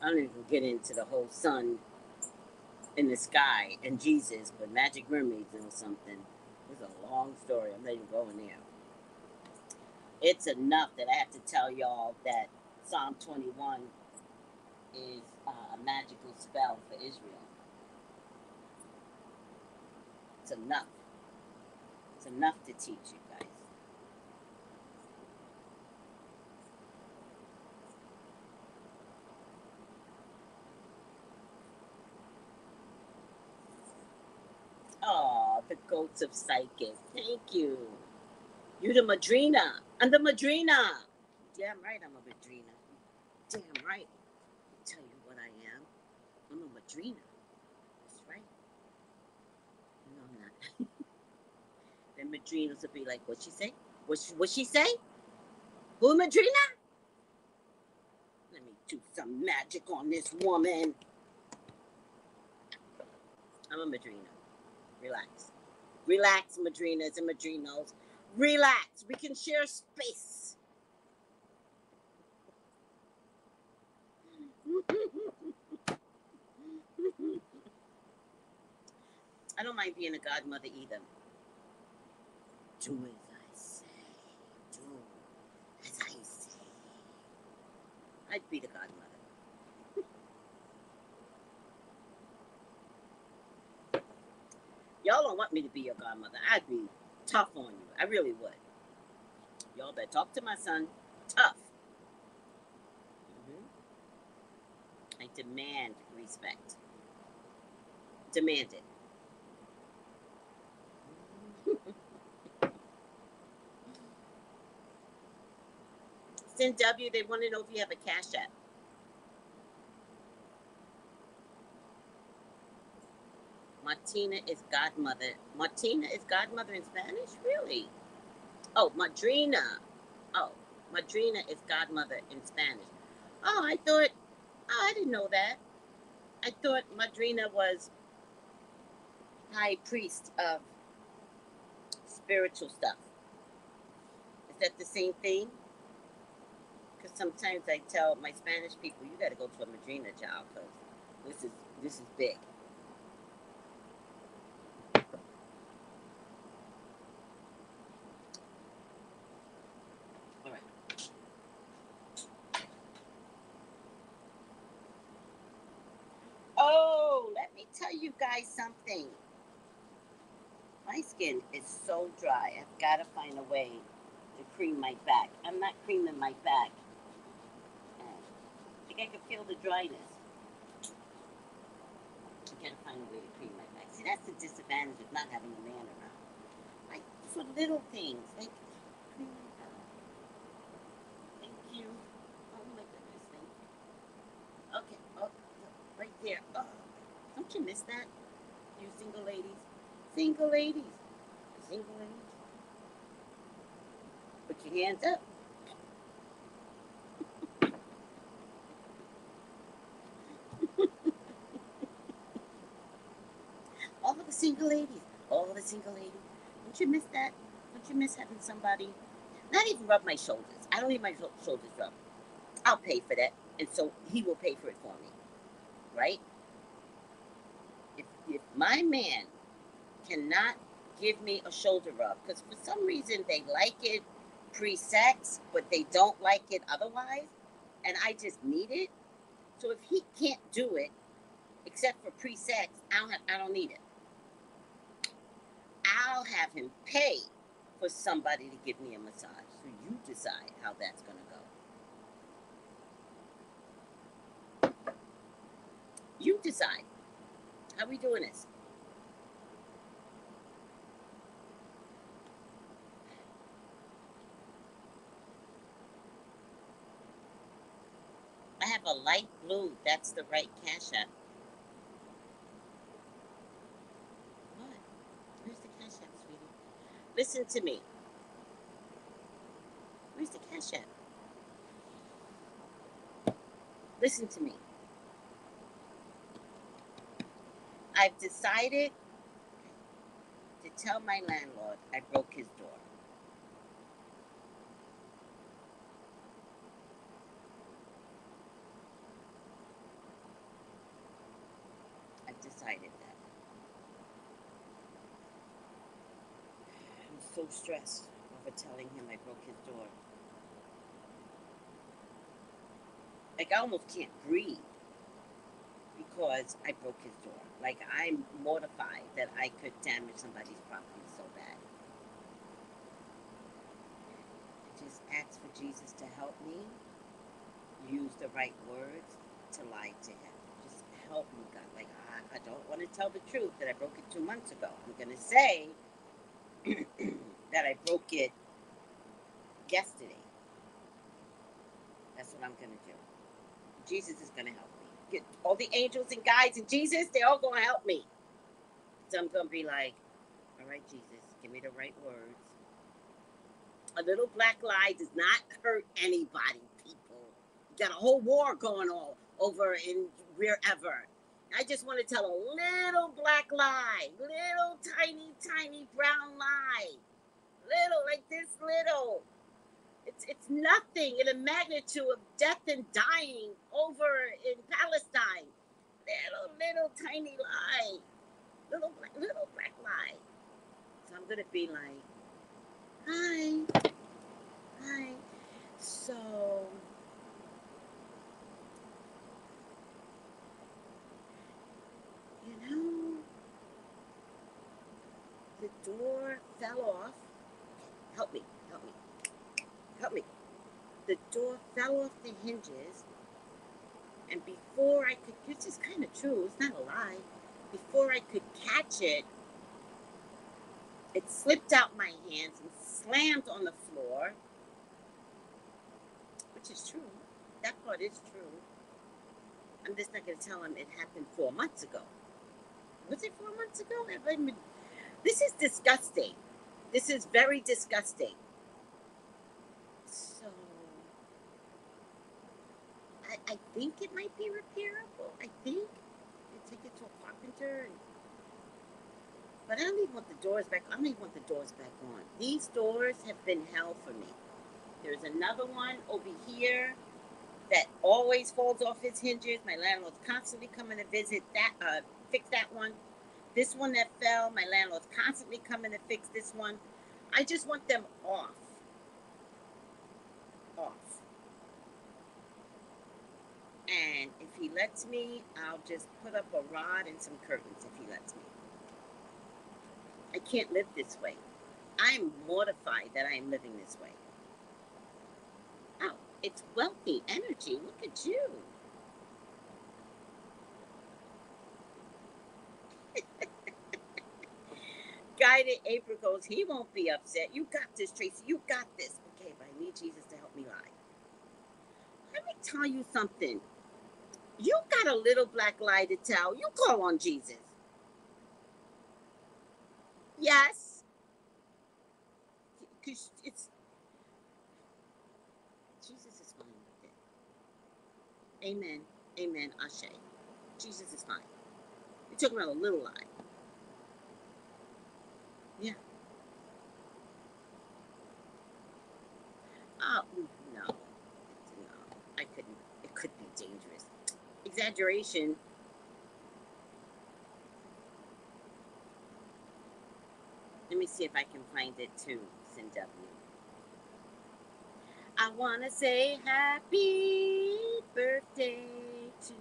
I don't even get into the whole sun in the sky and Jesus, but Magic Mermaids or something. It's a long story. I'm not even going there. It's enough that I have to tell y'all that Psalm 21 is uh, a magical spell for Israel. It's enough. It's enough to teach you guys. Oh, the goats of psychic. Thank you. You the madrina. I'm the madrina. Damn right I'm a madrina. Damn right. I'll tell you what I am. I'm a madrina. That's right. No, I'm not. Then madrinas will be like, what she say? What she, what she say? Who madrina? Let me do some magic on this woman. I'm a madrina. Relax. Relax, madrinas and madrinos. Relax. We can share space. I don't mind being a godmother either. Do as I say. Do as I say. I'd be the godmother. Y'all don't want me to be your godmother. I'd be tough on you. I really would. Y'all better talk to my son tough. Mhm. I demand respect. Demand it. Send W, they want to know if you have a cash app. Madrina is godmother. Madrina is godmother in Spanish? Really? Oh, Madrina. Oh, Madrina is godmother in Spanish. Oh, I thought, oh, I didn't know that. I thought Madrina was high priest of spiritual stuff. Is that the same thing? Because sometimes I tell my Spanish people, you got to go to a Madrina, child, because this is this is big. Oh, let me tell you guys something. My skin is so dry. I've got to find a way to cream my back. I'm not creaming my back. I can feel the dryness. I gotta find a way to cream my back. See, that's the disadvantage of not having a man around. Like for little things, like cream my back. Thank you. Oh my goodness, thank you. Okay, oh, right there. Oh, don't you miss that? You single ladies, single ladies, single ladies. Put your hands up. Single ladies, all the single ladies. Don't you miss that? Don't you miss having somebody not even rub my shoulders? I don't need my shoulders rubbed. I'll pay for that, and so he will pay for it for me, right? If if my man cannot give me a shoulder rub because for some reason they like it pre-sex, but they don't like it otherwise, and I just need it. So if he can't do it except for pre-sex, I don't I don't need it. I'll have him pay for somebody to give me a massage. So you decide how that's gonna go. You decide. How we doing this? I have a light blue. That's the right cash app. What? Where's the cash app, sweetie? Listen to me. Where's the cash app? Listen to me. I've decided to tell my landlord I broke his door. Stressed over telling him I broke his door. Like I almost can't breathe because I broke his door. Like I'm mortified that I could damage somebody's property so bad. I just ask for Jesus to help me use the right words to lie to him. Just help me, God. Like I, I don't want to tell the truth that I broke it two months ago. I'm gonna say that I broke it yesterday. That's what I'm gonna do. Jesus is gonna help me. Get all the angels and guides and Jesus, they're all gonna help me. So I'm gonna be like, all right, Jesus, give me the right words. A little black lie does not hurt anybody, people. You got a whole war going on over in wherever. I just want to tell a little black lie, little tiny, tiny brown lie, little like this little. It's it's nothing in the magnitude of death and dying over in Palestine. Little little tiny lie, little black, little black lie. So I'm gonna be like, hi, hi. So you know, the door fell off. Help me, help me, help me. The door fell off the hinges, and before I could, this is kind of true, it's not a lie, before I could catch it, it slipped out my hands and slammed on the floor, which is true. That part is true. I'm just not going to tell him it happened four months ago. Was it four months ago? This is disgusting. This is very disgusting. So, I, I think it might be repairable. I think. You take it to a carpenter and but I don't even want the doors back. I don't even want the doors back on. These doors have been hell for me. There's another one over here that always falls off its hinges. My landlord's constantly coming to visit that, uh, fix that one. This one that fell, my landlord's constantly coming to fix this one. I just want them off. Off. And if he lets me, I'll just put up a rod and some curtains if he lets me. I can't live this way. I'm mortified that I am living this way. Oh, it's wealthy energy. Look at you. Guided April goes, he won't be upset. You got this, Tracy. You got this. Okay, but I need Jesus to help me lie. Let me tell you something. You got a little black lie to tell. You call on Jesus. Yes. Because it's Jesus is fine with it. Amen. Amen. Ashe. Jesus is fine. You're talking about a little lie. Yeah. Oh no. No. I couldn't it could be dangerous. Exaggeration. Let me see if I can find it too, Sin I want to say happy birthday to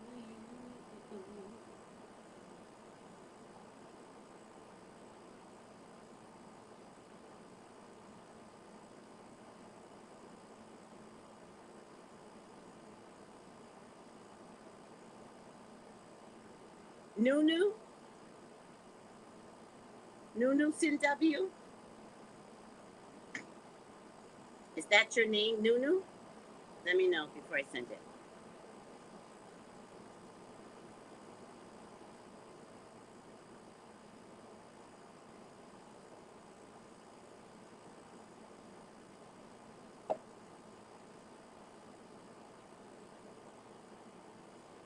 Nunu? Nunu Sin W? Is that your name, Nunu? Let me know before I send it.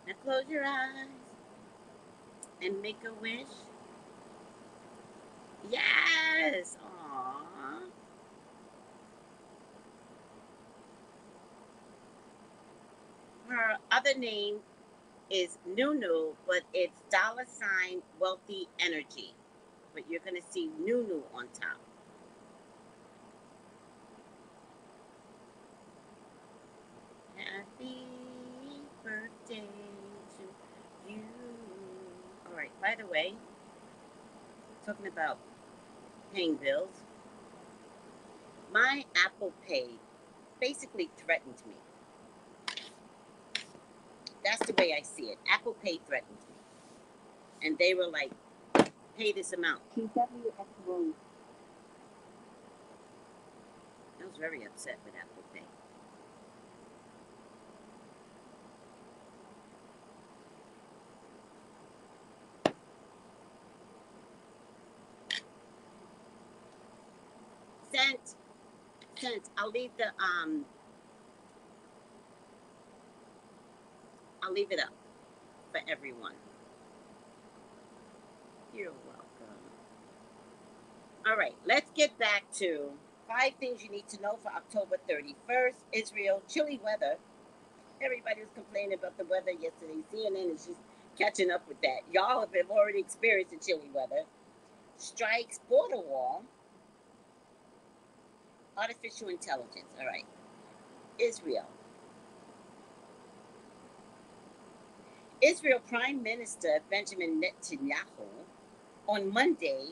Now close your eyes and make a wish. Yes. Aww. Her other name is Nunu, but it's dollar sign wealthy energy. But you're gonna see Nunu on top. Happy birthday to you. All right. By the way, talking about paying bills, my Apple Pay basically threatened me. That's the way I see it. Apple Pay threatened me. And they were like, pay this amount. TWX. I was very upset with Apple Pay. Sent. I'll leave the um I'll leave it up for everyone. You're welcome. All right, let's get back to five things you need to know for October 31st. Israel, chilly weather. Everybody was complaining about the weather yesterday. CNN is just catching up with that. Y'all have already experienced the chilly weather. Strikes border wall. Artificial intelligence. All right. Israel. Israel Prime Minister Benjamin Netanyahu on Monday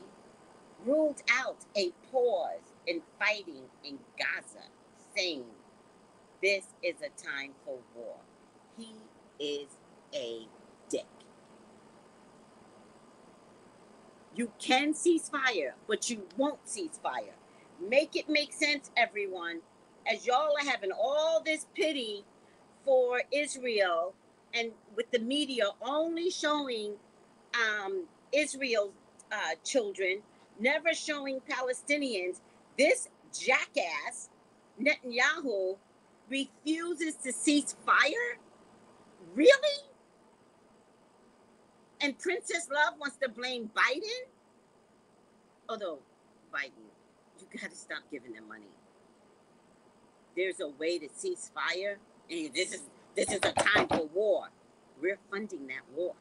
ruled out a pause in fighting in Gaza, saying this is a time for war. He is a dick. You can cease fire, but you won't cease fire. Make it make sense, everyone. As y'all are having all this pity for Israel and with the media only showing um, Israel's uh, children, never showing Palestinians, this jackass, Netanyahu, refuses to cease fire? Really? And Princess Love wants to blame Biden? Although, Biden, got to stop giving them money. There's a way to cease fire, and this is this is a time for war. We're funding that war.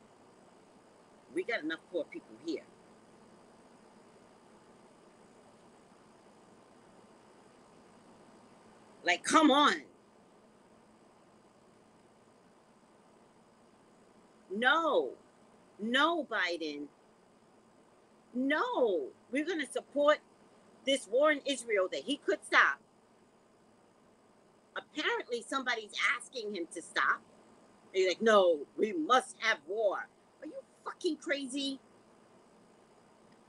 We got enough poor people here. Like, come on. No, no, Biden. No, we're going to support this war in Israel that he could stop. Apparently, somebody's asking him to stop. He's like, no, we must have war. Are you fucking crazy?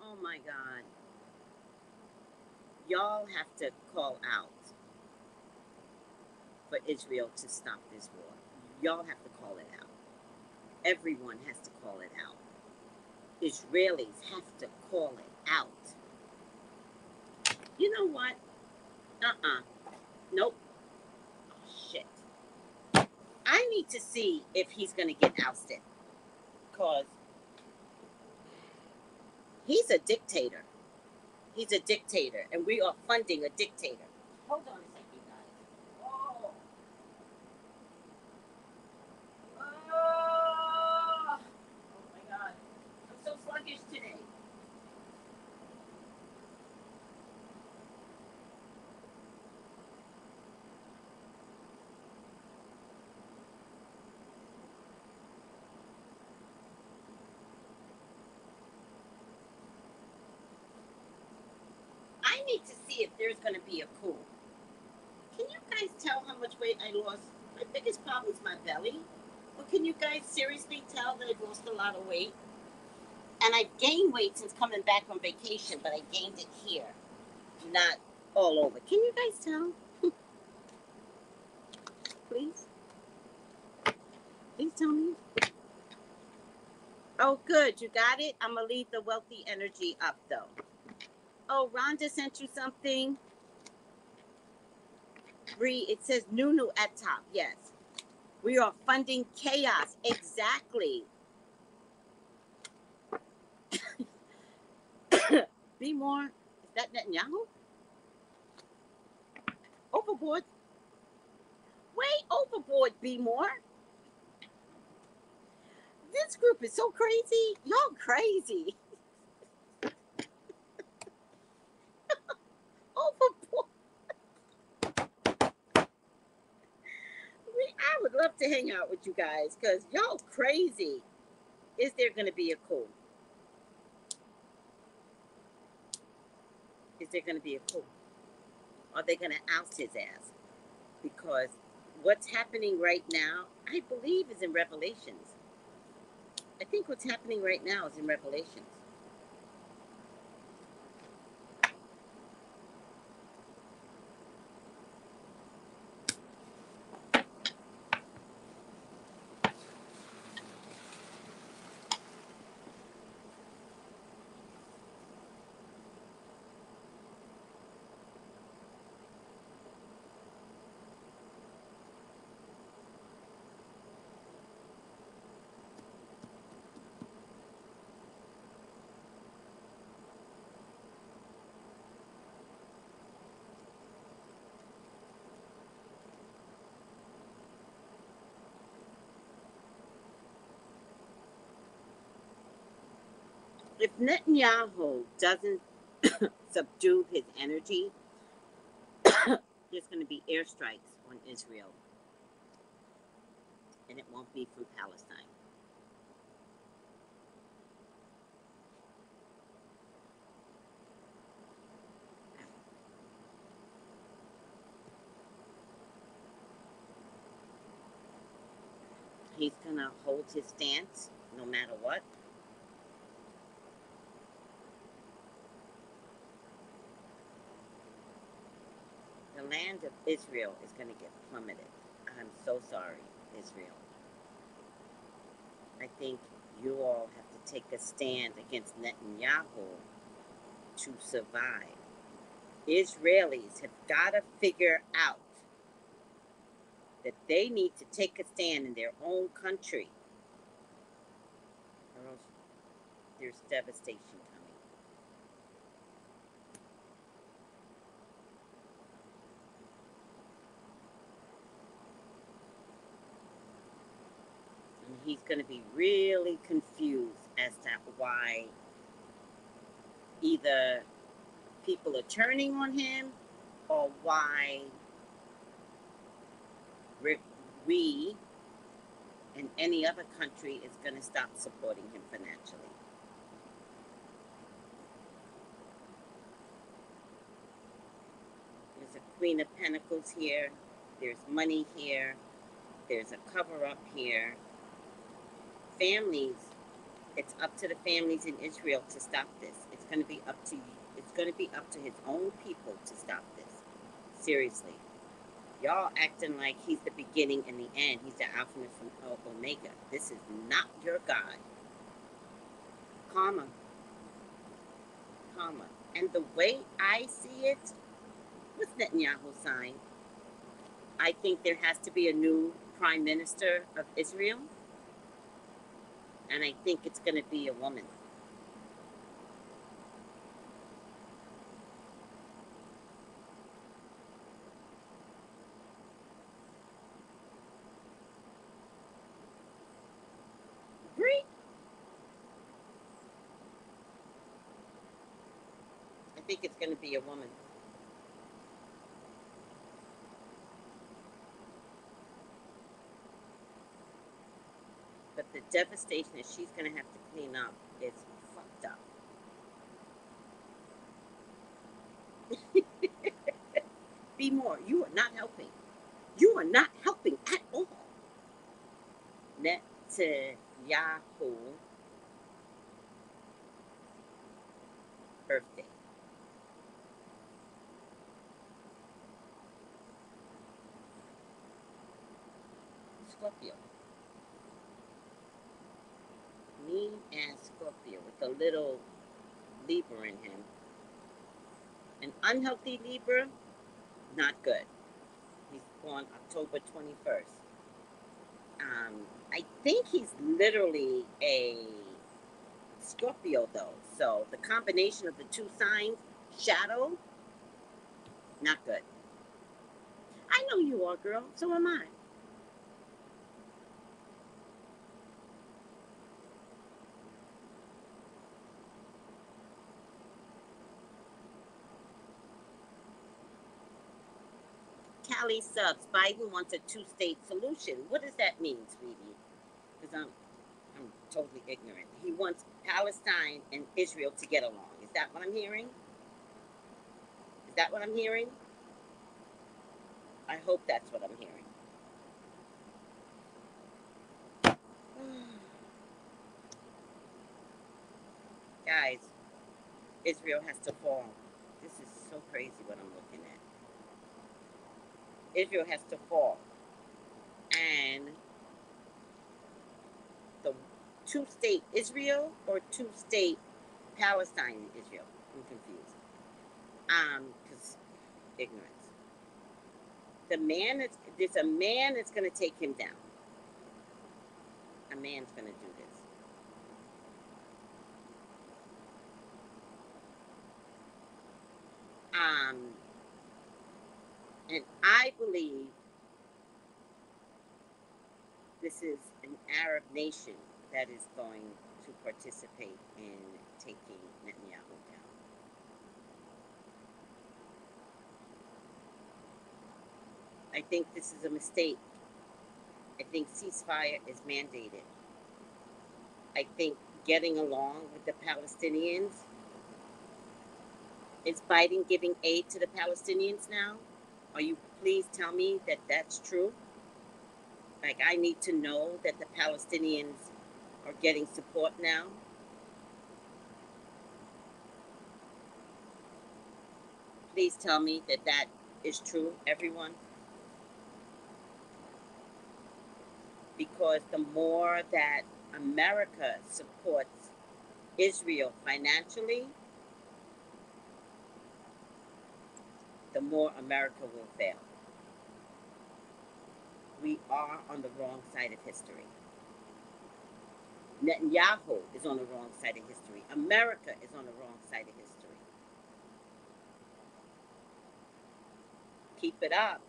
Oh my God. Y'all have to call out for Israel to stop this war. Y'all have to call it out. Everyone has to call it out. Israelis have to call it out. You know what? Uh-uh. Nope. Shit. I need to see if he's gonna get ousted. Cause he's a dictator. He's a dictator, and we are funding a dictator. Hold on a second, guys. Oh. Oh. Oh my god. I'm so sluggish today. I need to see if there's going to be a coup. Can you guys tell how much weight I lost? My biggest problem is my belly. But can you guys seriously tell that I've lost a lot of weight? And I've gained weight since coming back from vacation, but I gained it here, not all over. Can you guys tell? Please? Please tell me. Oh, good. You got it? I'm going to leave the wealthy energy up, though. Oh, Rhonda sent you something. Bree, it says Nunu at top. Yes. We are funding chaos. Exactly. Be more. Is that Netanyahu? Overboard. Way overboard, be more. This group is so crazy. Y'all crazy. I would love to hang out with you guys because y'all crazy. Is there going to be a coup? Is there going to be a coup? Are they going to oust his ass? Because what's happening right now, I believe, is in Revelations. I think what's happening right now is in Revelations. If Netanyahu doesn't subdue his energy, there's going to be airstrikes on Israel. And it won't be from Palestine. he's gonna hold his stance no matter what. Land of Israel is gonna get plummeted. I'm so sorry, Israel. I think you all have to take a stand against Netanyahu to survive. Israelis have got to figure out that they need to take a stand in their own country, or else there's devastation he's going to be really confused as to why either people are turning on him or why we and any other country is going to stop supporting him financially. There's a Queen of Pentacles here, there's money here, there's a cover up here. Families, it's up to the families in Israel to stop this. It's going to be up to you. it's going to be up to his own people to stop this. Seriously. Y'all acting like he's the beginning and the end. He's the Alpha and the Omega. This is not your God. Karma. Karma. And the way I see it, what's Netanyahu sign? I think there has to be a new prime minister of Israel. And I think it's going to be a woman. Agree? I think it's going to be a woman. Devastation that she's going to have to clean up is fucked up. Be more. You are not helping. You are not helping at all. Netanyahu birthday. Scorpio. Mean ass Scorpio with a little Libra in him. An unhealthy Libra, not good. He's born October 21st. Um, I think he's literally a Scorpio though. So the combination of the two signs, shadow, not good. I know you are, girl. So am I. Callie subs. Biden wants a two-state solution. What does that mean, sweetie? Because I'm, I'm totally ignorant. He wants Palestine and Israel to get along. Is that what I'm hearing? Is that what I'm hearing? I hope that's what I'm hearing. Guys, Israel has to fall. This is so crazy what I'm looking. Israel has to fall. And the two state Israel or two state Palestine Israel? I'm confused. Um, because ignorance. The man that's there's a man that's gonna take him down. A man's gonna do this. Um, and I believe this is an Arab nation that is going to participate in taking Netanyahu down. I think this is a mistake. I think ceasefire is mandated. I think getting along with the Palestinians is Biden giving aid to the Palestinians now? Are you please tell me that that's true? Like, I need to know that the Palestinians are getting support now. Please tell me that that is true, everyone. Because the more that America supports Israel financially, the more America will fail. We are on the wrong side of history. Netanyahu is on the wrong side of history. America is on the wrong side of history. Keep it up,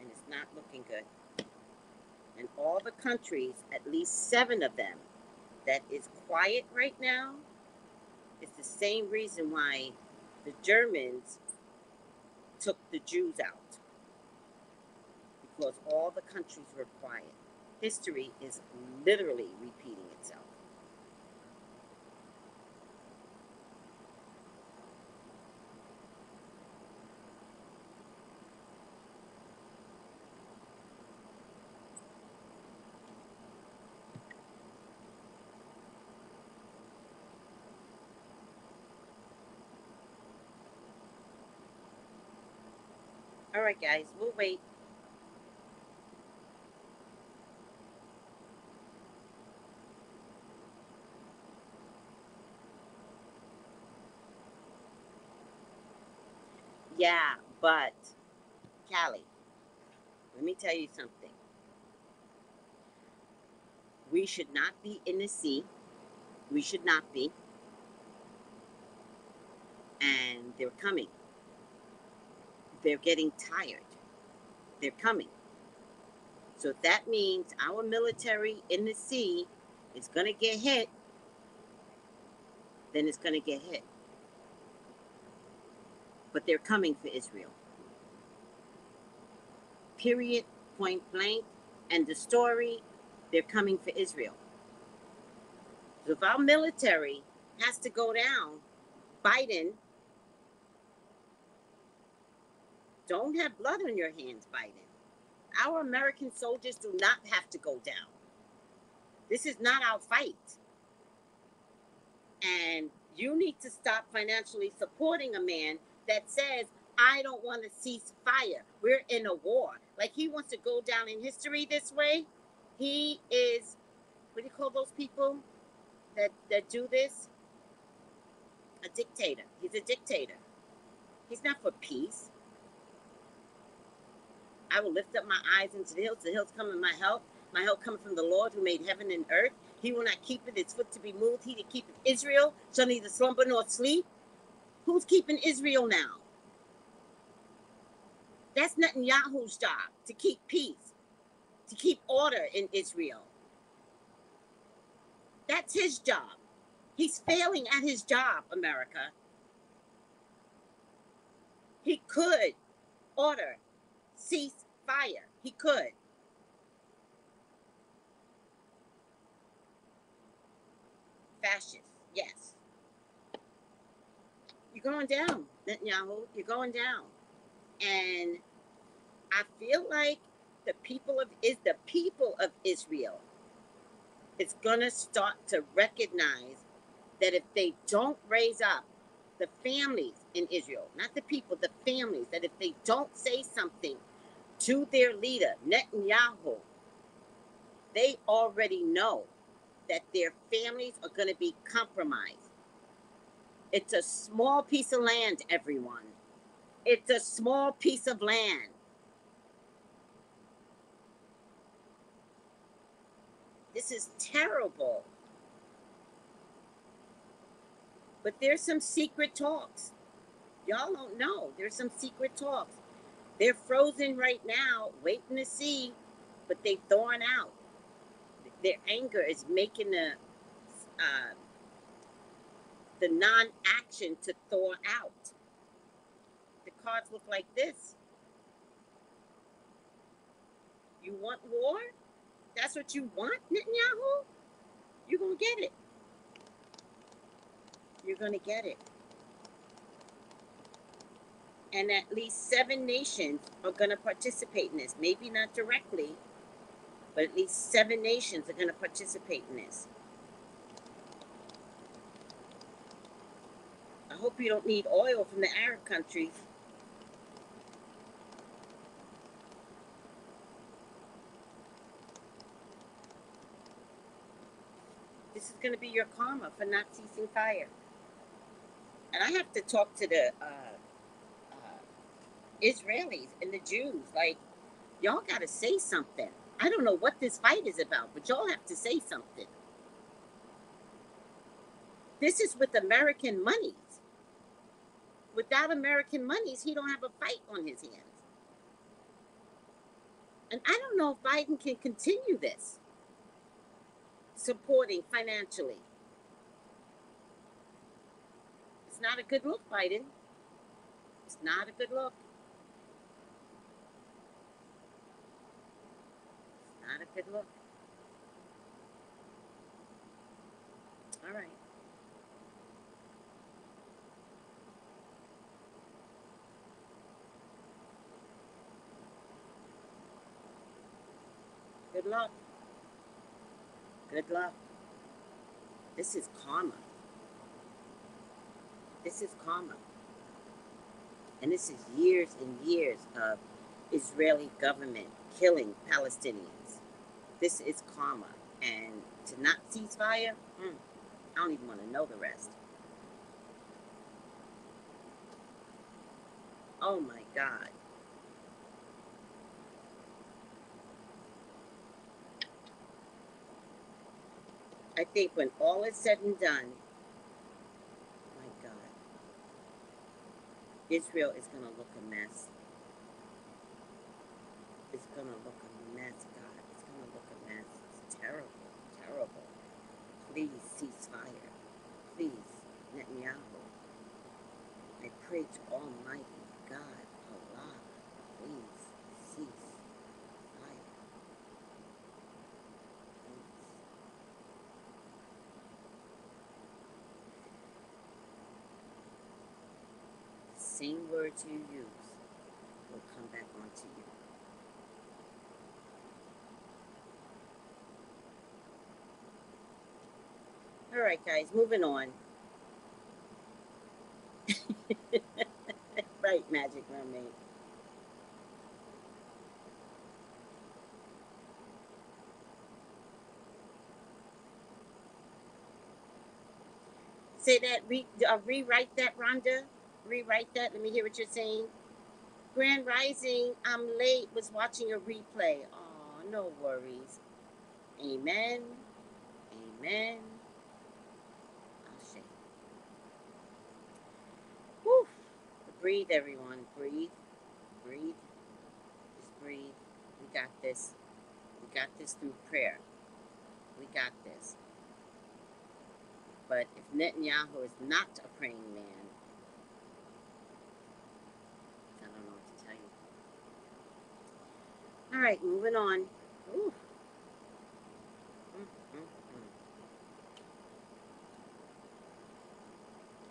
and it's not looking good. And all the countries, at least seven of them, that is quiet right now, is the same reason why the Germans took the Jews out because all the countries were quiet. History is literally repeating itself. All right, guys, we'll wait. Yeah, but Callie, let me tell you something. We should not be in the sea. We should not be. And they're coming. They're getting tired. They're coming. So that means our military in the sea is going to get hit. Then it's going to get hit. But they're coming for Israel. Period, point blank. And the story, they're coming for Israel. So if our military has to go down, Biden, don't have blood on your hands, Biden. Our American soldiers do not have to go down. This is not our fight. And you need to stop financially supporting a man that says, I don't want to cease fire. We're in a war. Like he wants to go down in history this way. He is, what do you call those people that, that do this? A dictator. He's a dictator. He's not for peace. I will lift up my eyes into the hills. The hills come in my help. My help coming from the Lord who made heaven and earth. He will not keep it its foot to be moved. He that keepeth Israel shall neither slumber nor sleep. Who's keeping Israel now? That's Netanyahu's job to keep peace, to keep order in Israel. That's his job. He's failing at his job, America. He could order cease fire. He could. Fascist, yes. You're going down, Netanyahu. You're going down. And I feel like the people of is the people of Israel is gonna start to recognize that if they don't raise up the families in Israel, not the people, the families, that if they don't say something to their leader, Netanyahu, they already know that their families are going to be compromised. It's a small piece of land, everyone. It's a small piece of land. This is terrible. But there's some secret talks. Y'all don't know. There's some secret talks. They're frozen right now, waiting to see, but they've thawing out. Their anger is making the uh, the non-action to thaw out. The cards look like this. You want war? That's what you want, Netanyahu? You're gonna get it. You're gonna get it. And at least seven nations are going to participate in this. Maybe not directly, but at least seven nations are going to participate in this. I hope you don't need oil from the Arab countries. This is going to be your karma for not ceasing fire. And I have to talk to the uh, Israelis and the Jews. Like, y'all got to say something. I don't know what this fight is about, but y'all have to say something. This is with American monies. Without American monies, he don't have a fight on his hands. And I don't know if Biden can continue this supporting financially. It's not a good look, Biden. It's not a good look. Not a good look. All right. Good luck. Good luck. This is karma. This is karma. And this is years and years of Israeli government killing Palestinians. This is karma. And to not ceasefire, mm, I don't even want to know the rest. Oh my God. I think when all is said and done, my God, Israel is going to look a mess. It's going to look a mess, God. It's going to look a mess. It's terrible, terrible. Please cease fire. Please, Netanyahu. I pray to Almighty God, Allah, please cease fire. The same words you use will come back onto you. All right, guys, moving on. right, Magic Mermaid. Say that, re, uh, rewrite that, Rhonda. Rewrite that. Let me hear what you're saying. Grand Rising, I'm late, was watching a replay. Oh, no worries. Amen. Amen. Ashe. Whew. Breathe, everyone. Breathe. Breathe. Just breathe. We got this. We got this through prayer. We got this. But if Netanyahu is not a praying man, I don't know what to tell you. All right, moving on. Ooh. Mm, mm, mm.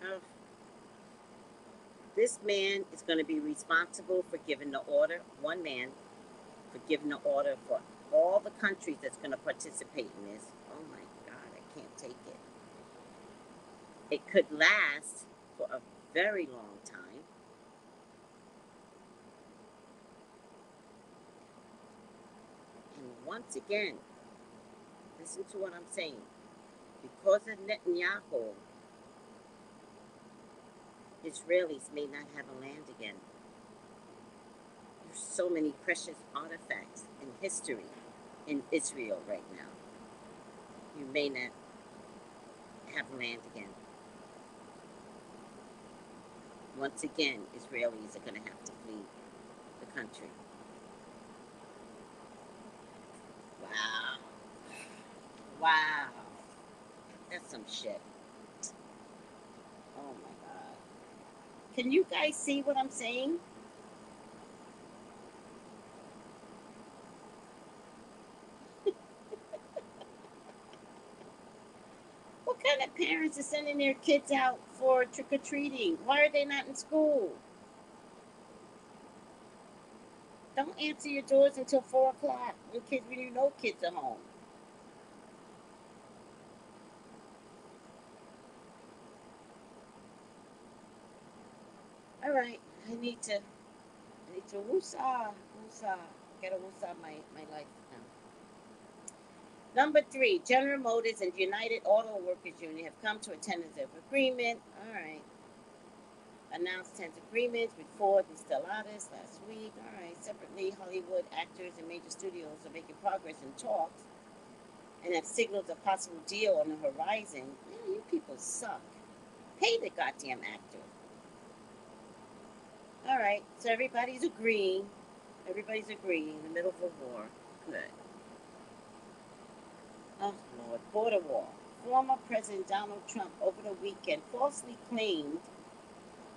Oh. This man is going to be responsible for giving the order, one man, for giving the order for all the countries that's going to participate in this. Oh my God, I can't take it. It could last for a very long time. And once again, listen to what I'm saying. Because of Netanyahu, Israelis may not have a land again. There's so many precious artifacts and history in Israel right now. You may not have land again. Once again, Israelis are going to have to flee the country. Wow. Wow. That's some shit. Oh my. Can you guys see what I'm saying? What kind of parents are sending their kids out for trick or treating? Why are they not in school? Don't answer your doors until four o'clock when kids when you know kids are home. All right, I need to I need to woosah, woosah. Gotta woosah my, my life now. Number three, General Motors and United Auto Workers Union have come to a tentative agreement. All right. Announced tentative agreements with Ford and Stellantis last week. All right. Separately, Hollywood actors and major studios are making progress in talks and have signaled a possible deal on the horizon. Man, you people suck. Pay the goddamn actor. All right. So everybody's agreeing. Everybody's agreeing in the middle of a war. Good. Oh, Lord. Border wall. Former President Donald Trump over the weekend falsely claimed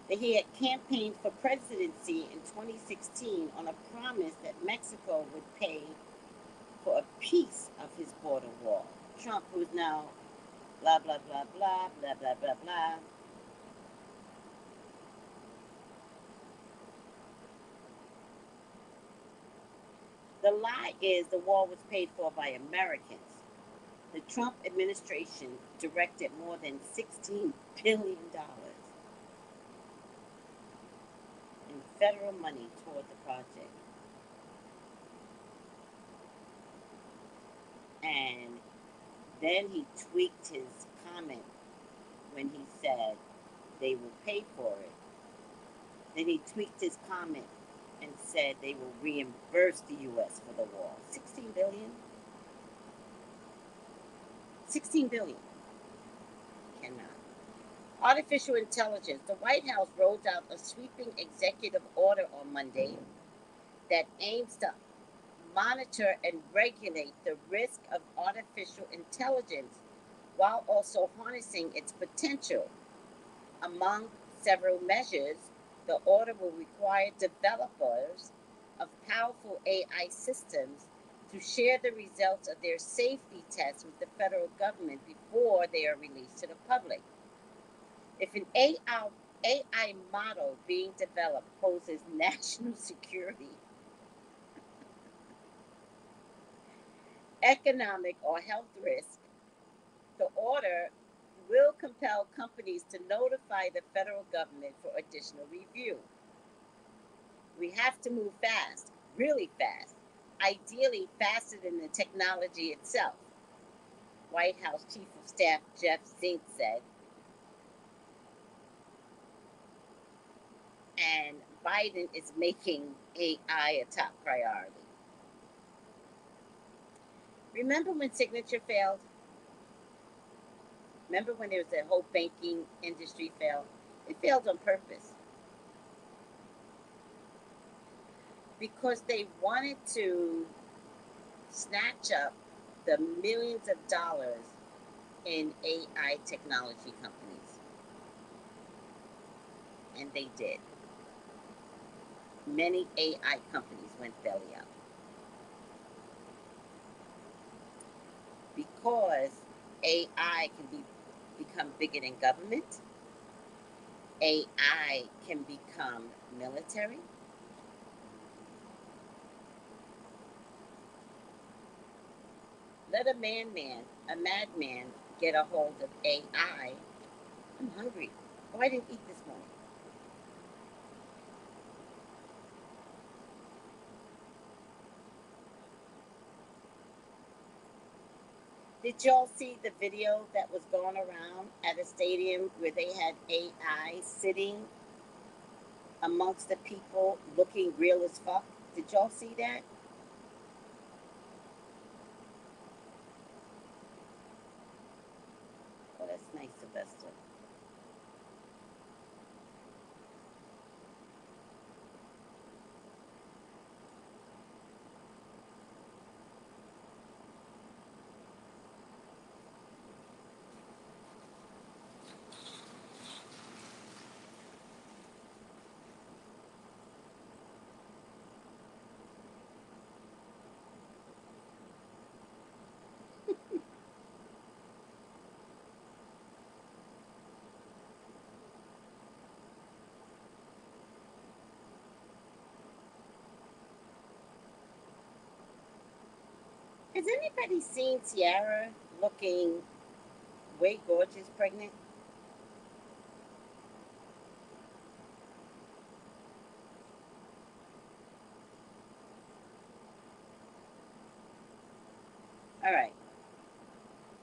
that he had campaigned for presidency in 2016 on a promise that Mexico would pay for a piece of his border wall. Trump, who's now blah, blah, blah, blah, blah, blah, blah, blah. The lie is the wall was paid for by Americans. The Trump administration directed more than $16 billion in federal money toward the project. And then he tweaked his comment when he said they will pay for it. Then he tweaked his comment and said they will reimburse the U.S. for the wall. 16 billion? 16 billion. Cannot. Artificial intelligence. The White House rolled out a sweeping executive order on Monday that aims to monitor and regulate the risk of artificial intelligence while also harnessing its potential. Among several measures, the order will require developers of powerful AI systems to share the results of their safety tests with the federal government before they are released to the public. If an AI, AI model being developed poses national security, economic, or health risk, the order will compel companies to notify the federal government for additional review. We have to move fast, really fast, ideally faster than the technology itself. White House Chief of Staff Jeff Zients said. And Biden is making AI a top priority. Remember when Signature failed? Remember when there was that whole banking industry failed? It failed on purpose because they wanted to snatch up the millions of dollars in AI technology companies. And they did. Many AI companies went belly up because AI can be become bigger than government. AI can become military. Let a man man, a madman, get a hold of AI. I'm hungry. Oh, I didn't eat this morning. Did y'all see the video that was going around at a stadium where they had AI sitting amongst the people looking real as fuck? Did y'all see that? Has anybody seen Tiara looking way gorgeous pregnant? All right.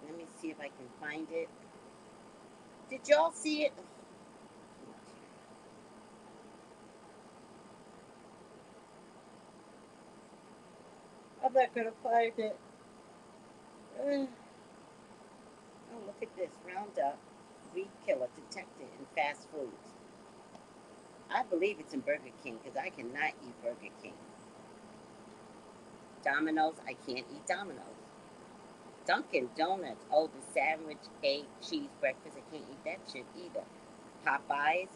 Let me see if I can find it. Did y'all see it? I'm not gonna find it. Ugh. Oh, look at this. Roundup weed killer detected in fast foods. I believe it's in Burger King because I cannot eat Burger King. Domino's, I can't eat Domino's. Dunkin' Donuts, oh, the sandwich, egg, cheese, breakfast, I can't eat that shit either. Popeyes,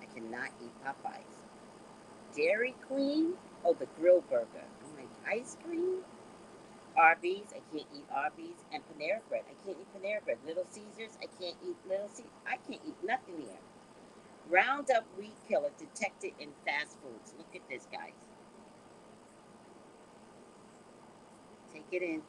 I cannot eat Popeyes. Dairy Queen, oh, the grill burger. Ice cream? Arby's, I can't eat Arby's. And Panera Bread, I can't eat Panera Bread. Little Caesars, I can't eat Little Caesars. I can't eat nothing here. Roundup weed killer detected in fast foods. Look at this, guys. Take it in.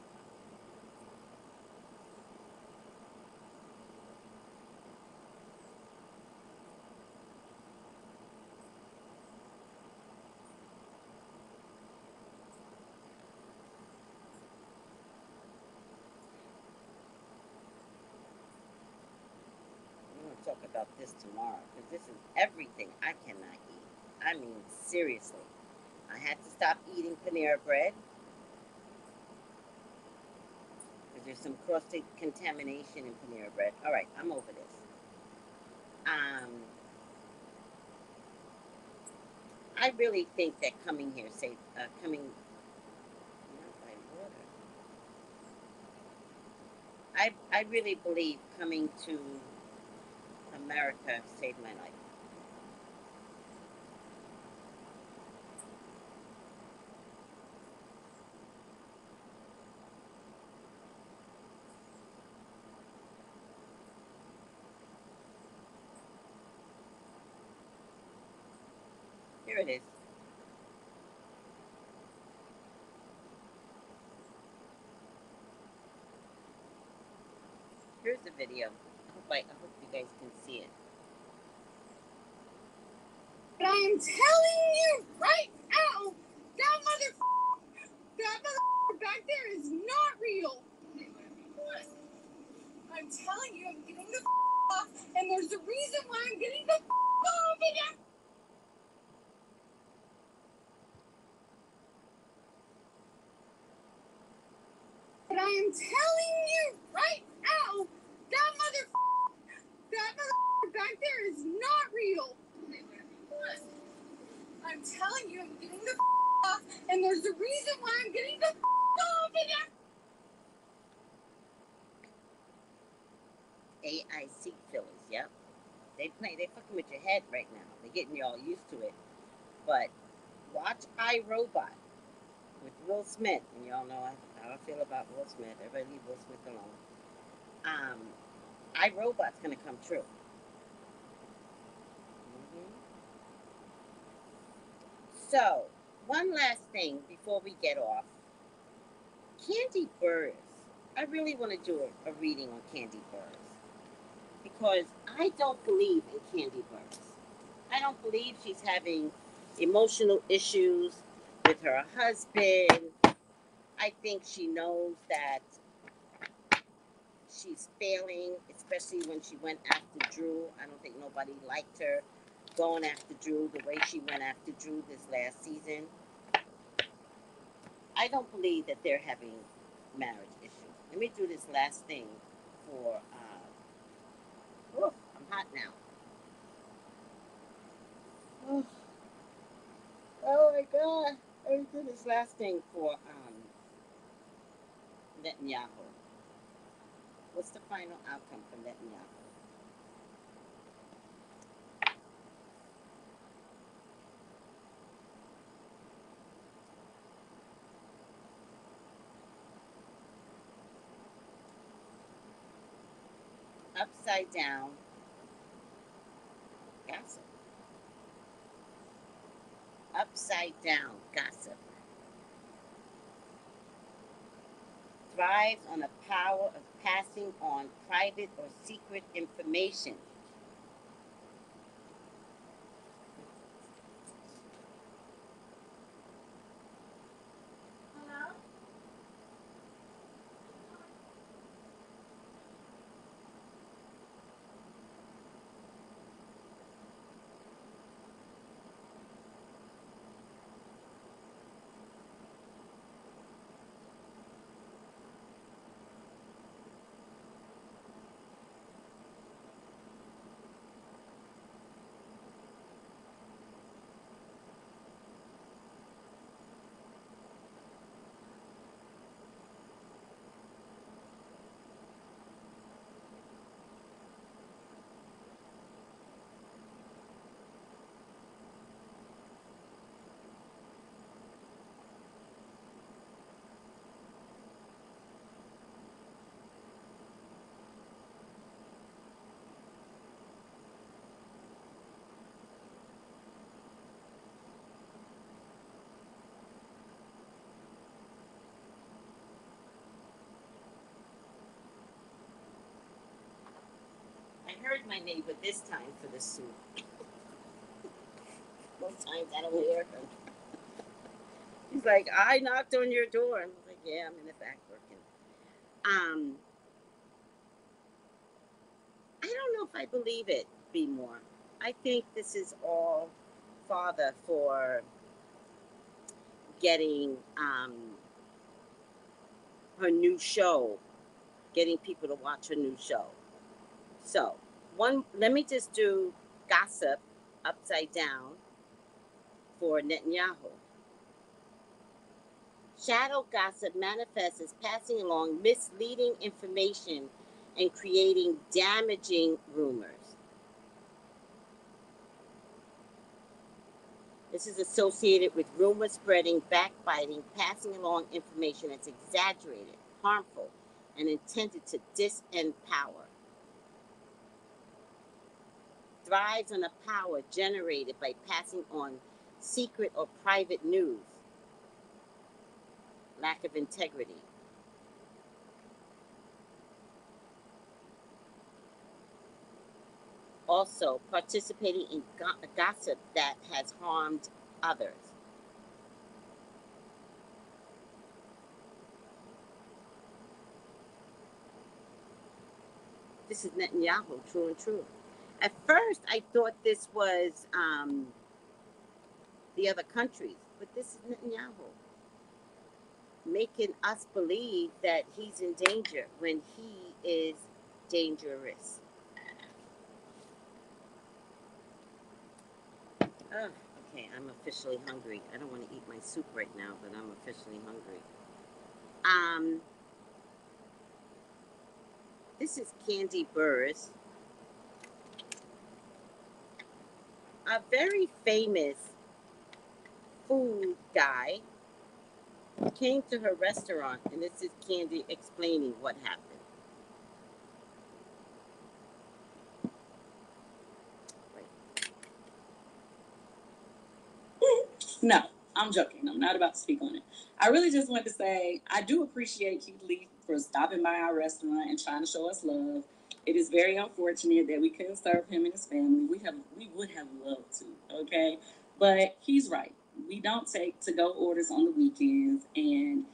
This tomorrow because this is everything I cannot eat. I mean, seriously. I had to stop eating Panera Bread because there's some cross contamination in Panera Bread. All right, I'm over this. Um, I really think that coming here, say, uh, coming. I I really believe coming to America saved my life. Here it is. Here's the video. Hope I, guys can see it. But I am telling you right now, that mother, that mother back there is not real. I'm telling you, I'm getting the off, and there's a reason why I'm getting the off. I'm But I am telling you right now, that mother, that mother back there is not real. I'm telling you, I'm getting the off, and there's a reason why I'm getting the off. And I'm AIC fillers, yep. They play, they fucking with your head right now. They're getting you all used to it. But watch iRobot with Will Smith, and y'all know how I feel about Will Smith. Everybody leave Will Smith alone. Um, iRobot's gonna come true. Mhm. So, one last thing before we get off. Kandi Burruss. I really want to do a, a reading on Kandi Burruss because I don't believe in Kandi Burruss. I don't believe she's having emotional issues with her husband. I think she knows that she's failing, especially when she went after Drew. I don't think nobody liked her going after Drew the way she went after Drew this last season. I don't believe that they're having marriage issues. Let me do this last thing for. Uh, oof, I'm hot now. Oh, oh my god. Let me do this last thing for um, Netanyahu. What's the final outcome for Netanyahu? Upside down gossip. Upside down gossip. thrives on the power of passing on private or secret information. Heard my neighbor this time for the soup. Most times I don't hear him. He's like, I knocked on your door. And I was like, yeah, I'm in the back working. Um, I don't know if I believe it, Be more. I think this is all father for getting um, her new show, getting people to watch her new show. So, one, let me just do gossip upside down for Netanyahu. Shadow gossip manifests as passing along misleading information and creating damaging rumors. This is associated with rumor spreading, backbiting, passing along information that's exaggerated, harmful, and intended to disempower. Thrives on the power generated by passing on secret or private news. Lack of integrity. Also, participating in go- gossip that has harmed others. This is Netanyahu, true and true. At first, I thought this was um, the other countries, but this is Netanyahu making us believe that he's in danger when he is dangerous. Oh, okay, I'm officially hungry. I don't want to eat my soup right now, but I'm officially hungry. Um, this is Kandi Burruss, a very famous food guy came to her restaurant, and this is Kandi explaining what happened. No, I'm joking. I'm not about to speak on it. I really just want to say I do appreciate Keith Lee for stopping by our restaurant and trying to show us love. It is very unfortunate that we couldn't serve him and his family. We have we would have loved to, okay? But he's right. We don't take to go orders on the weekends and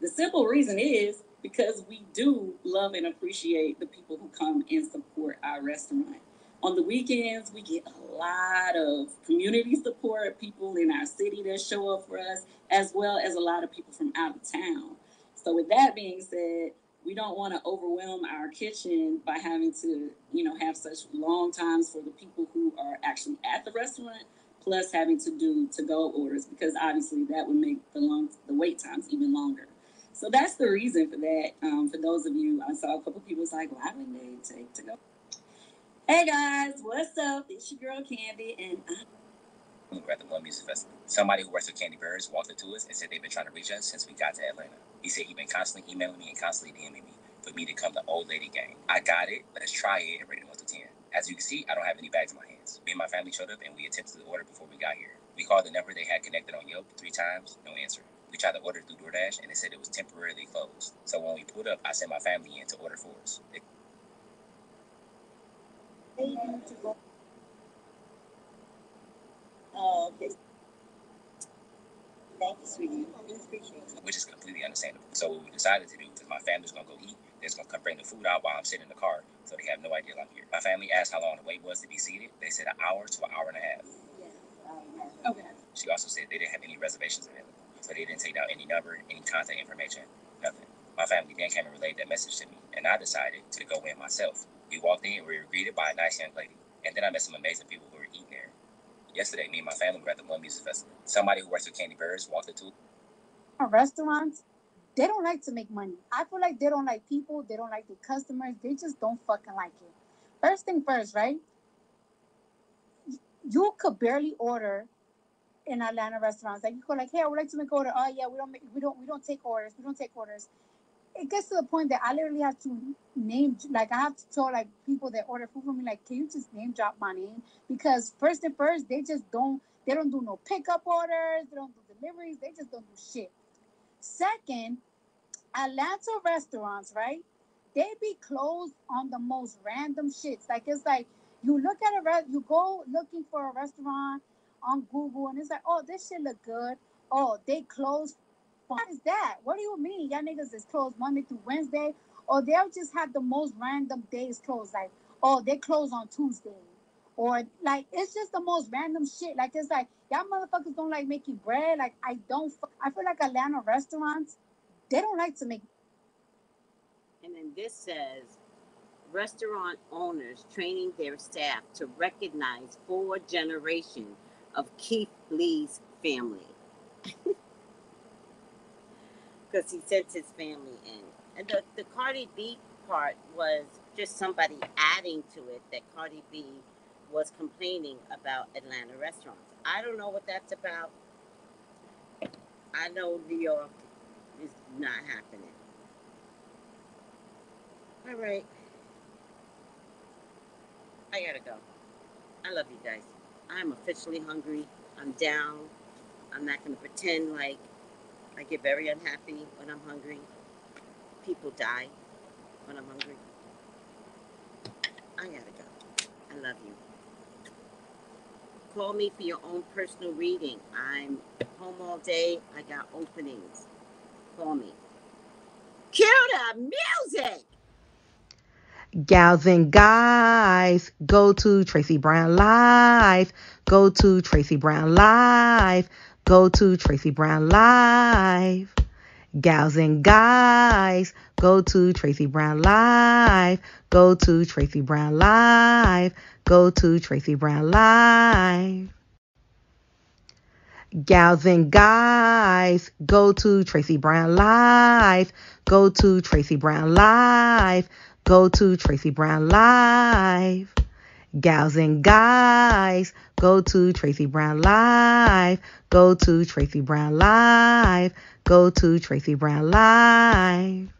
the simple reason is because we do love and appreciate the people who come and support our restaurant. On the weekends, we get a lot of community support, people in our city that show up for us, as well as a lot of people from out of town. So, with that being said, we don't want to overwhelm our kitchen by having to, you know, have such long times for the people who are actually at the restaurant, plus having to do to-go orders because obviously that would make the long the wait times even longer. So that's the reason for that. Um, for those of you, I saw a couple people was like, why would they take to go? Hey guys, what's up? It's your girl Candy, and I we at the One Music Festival. Somebody who works with Kandi Burruss walked up to us and said they've been trying to reach us since we got to Atlanta. He said he'd been constantly emailing me and constantly DMing me for me to come to Old Lady Gang. I got it. Let's try it and rate it 1 to 10. As you can see, I don't have any bags in my hands. Me and my family showed up and we attempted to order before we got here. We called the number they had connected on Yelp three times, no answer. We tried to order through DoorDash, and they said it was temporarily closed. So when we pulled up, I sent my family in to order for us. They. Oh, okay. Thank you, sweetie. I appreciate you. which is completely understandable. So what we decided to do, because my family's gonna go eat, they're just gonna come bring the food out while I'm sitting in the car, so they have no idea I'm here. My family asked how long the wait was to be seated. They said an hour to an hour and a half. Yeah. Okay. She also said they didn't have any reservations available, so they didn't take down any number, any contact information, nothing. My family then came and relayed that message to me, and I decided to go in myself. We walked in, we were greeted by a nice young lady, and then I met some amazing people who were eating there. Yesterday, me and my family were at the One Music Festival. Somebody who works with Kandi Burruss walked into Restaurants, they don't like to make money. I feel like they don't like people. They don't like the customers. They just don't fucking like it. First thing first, right? You could barely order in Atlanta restaurants. Like you go like, hey, I would like to make order. Oh yeah, we don't make, we don't we don't take orders. We don't take orders. It gets to the point that I literally have to name like I have to tell like people that order food for me like, can you just name drop my name? Because first and first, they just don't they don't do no pickup orders. They don't do deliveries. They just don't do shit. Second, Atlanta restaurants, right? They be closed on the most random shits. Like it's like you look at a re- you go looking for a restaurant on Google and it's like, oh, this shit look good. Oh, they closed. What is that? What do you mean? Y'all niggas is closed Monday through Wednesday, or they'll just have the most random days closed. Like, oh, they close on Tuesday, or like it's just the most random shit. Like it's like y'all motherfuckers don't like making bread. Like I don't. I feel like Atlanta restaurants, they don't like to make. And then this says restaurant owners training their staff to recognize four generations of Keith Lee's family. Because he sent his family in. And the, the Cardi B part was just somebody adding to it that Cardi B was complaining about Atlanta restaurants. I don't know what that's about. I know New York is not happening. All right. I gotta go. I love you guys. I'm officially hungry. I'm down. I'm not gonna pretend like I get very unhappy when I'm hungry. People die when I'm hungry. I gotta go. I love you. Call me for your own personal reading. I'm home all day. I got openings. Call me. Cue the music! Gals and guys, go to Tracey Brown Live. Go to Tracey Brown Live. Go to Tracey Brown Live. Gals and guys, go to Tracey Brown Live. Go to Tracey Brown Live. Go to Tracey Brown Live. Gals and guys, go to Tracey Brown Live. Go to Tracey Brown Live. Go to Tracey Brown Live. Gals and guys, go to Tracy Brown Live. Go to Tracy Brown Live. Go to Tracy Brown Live.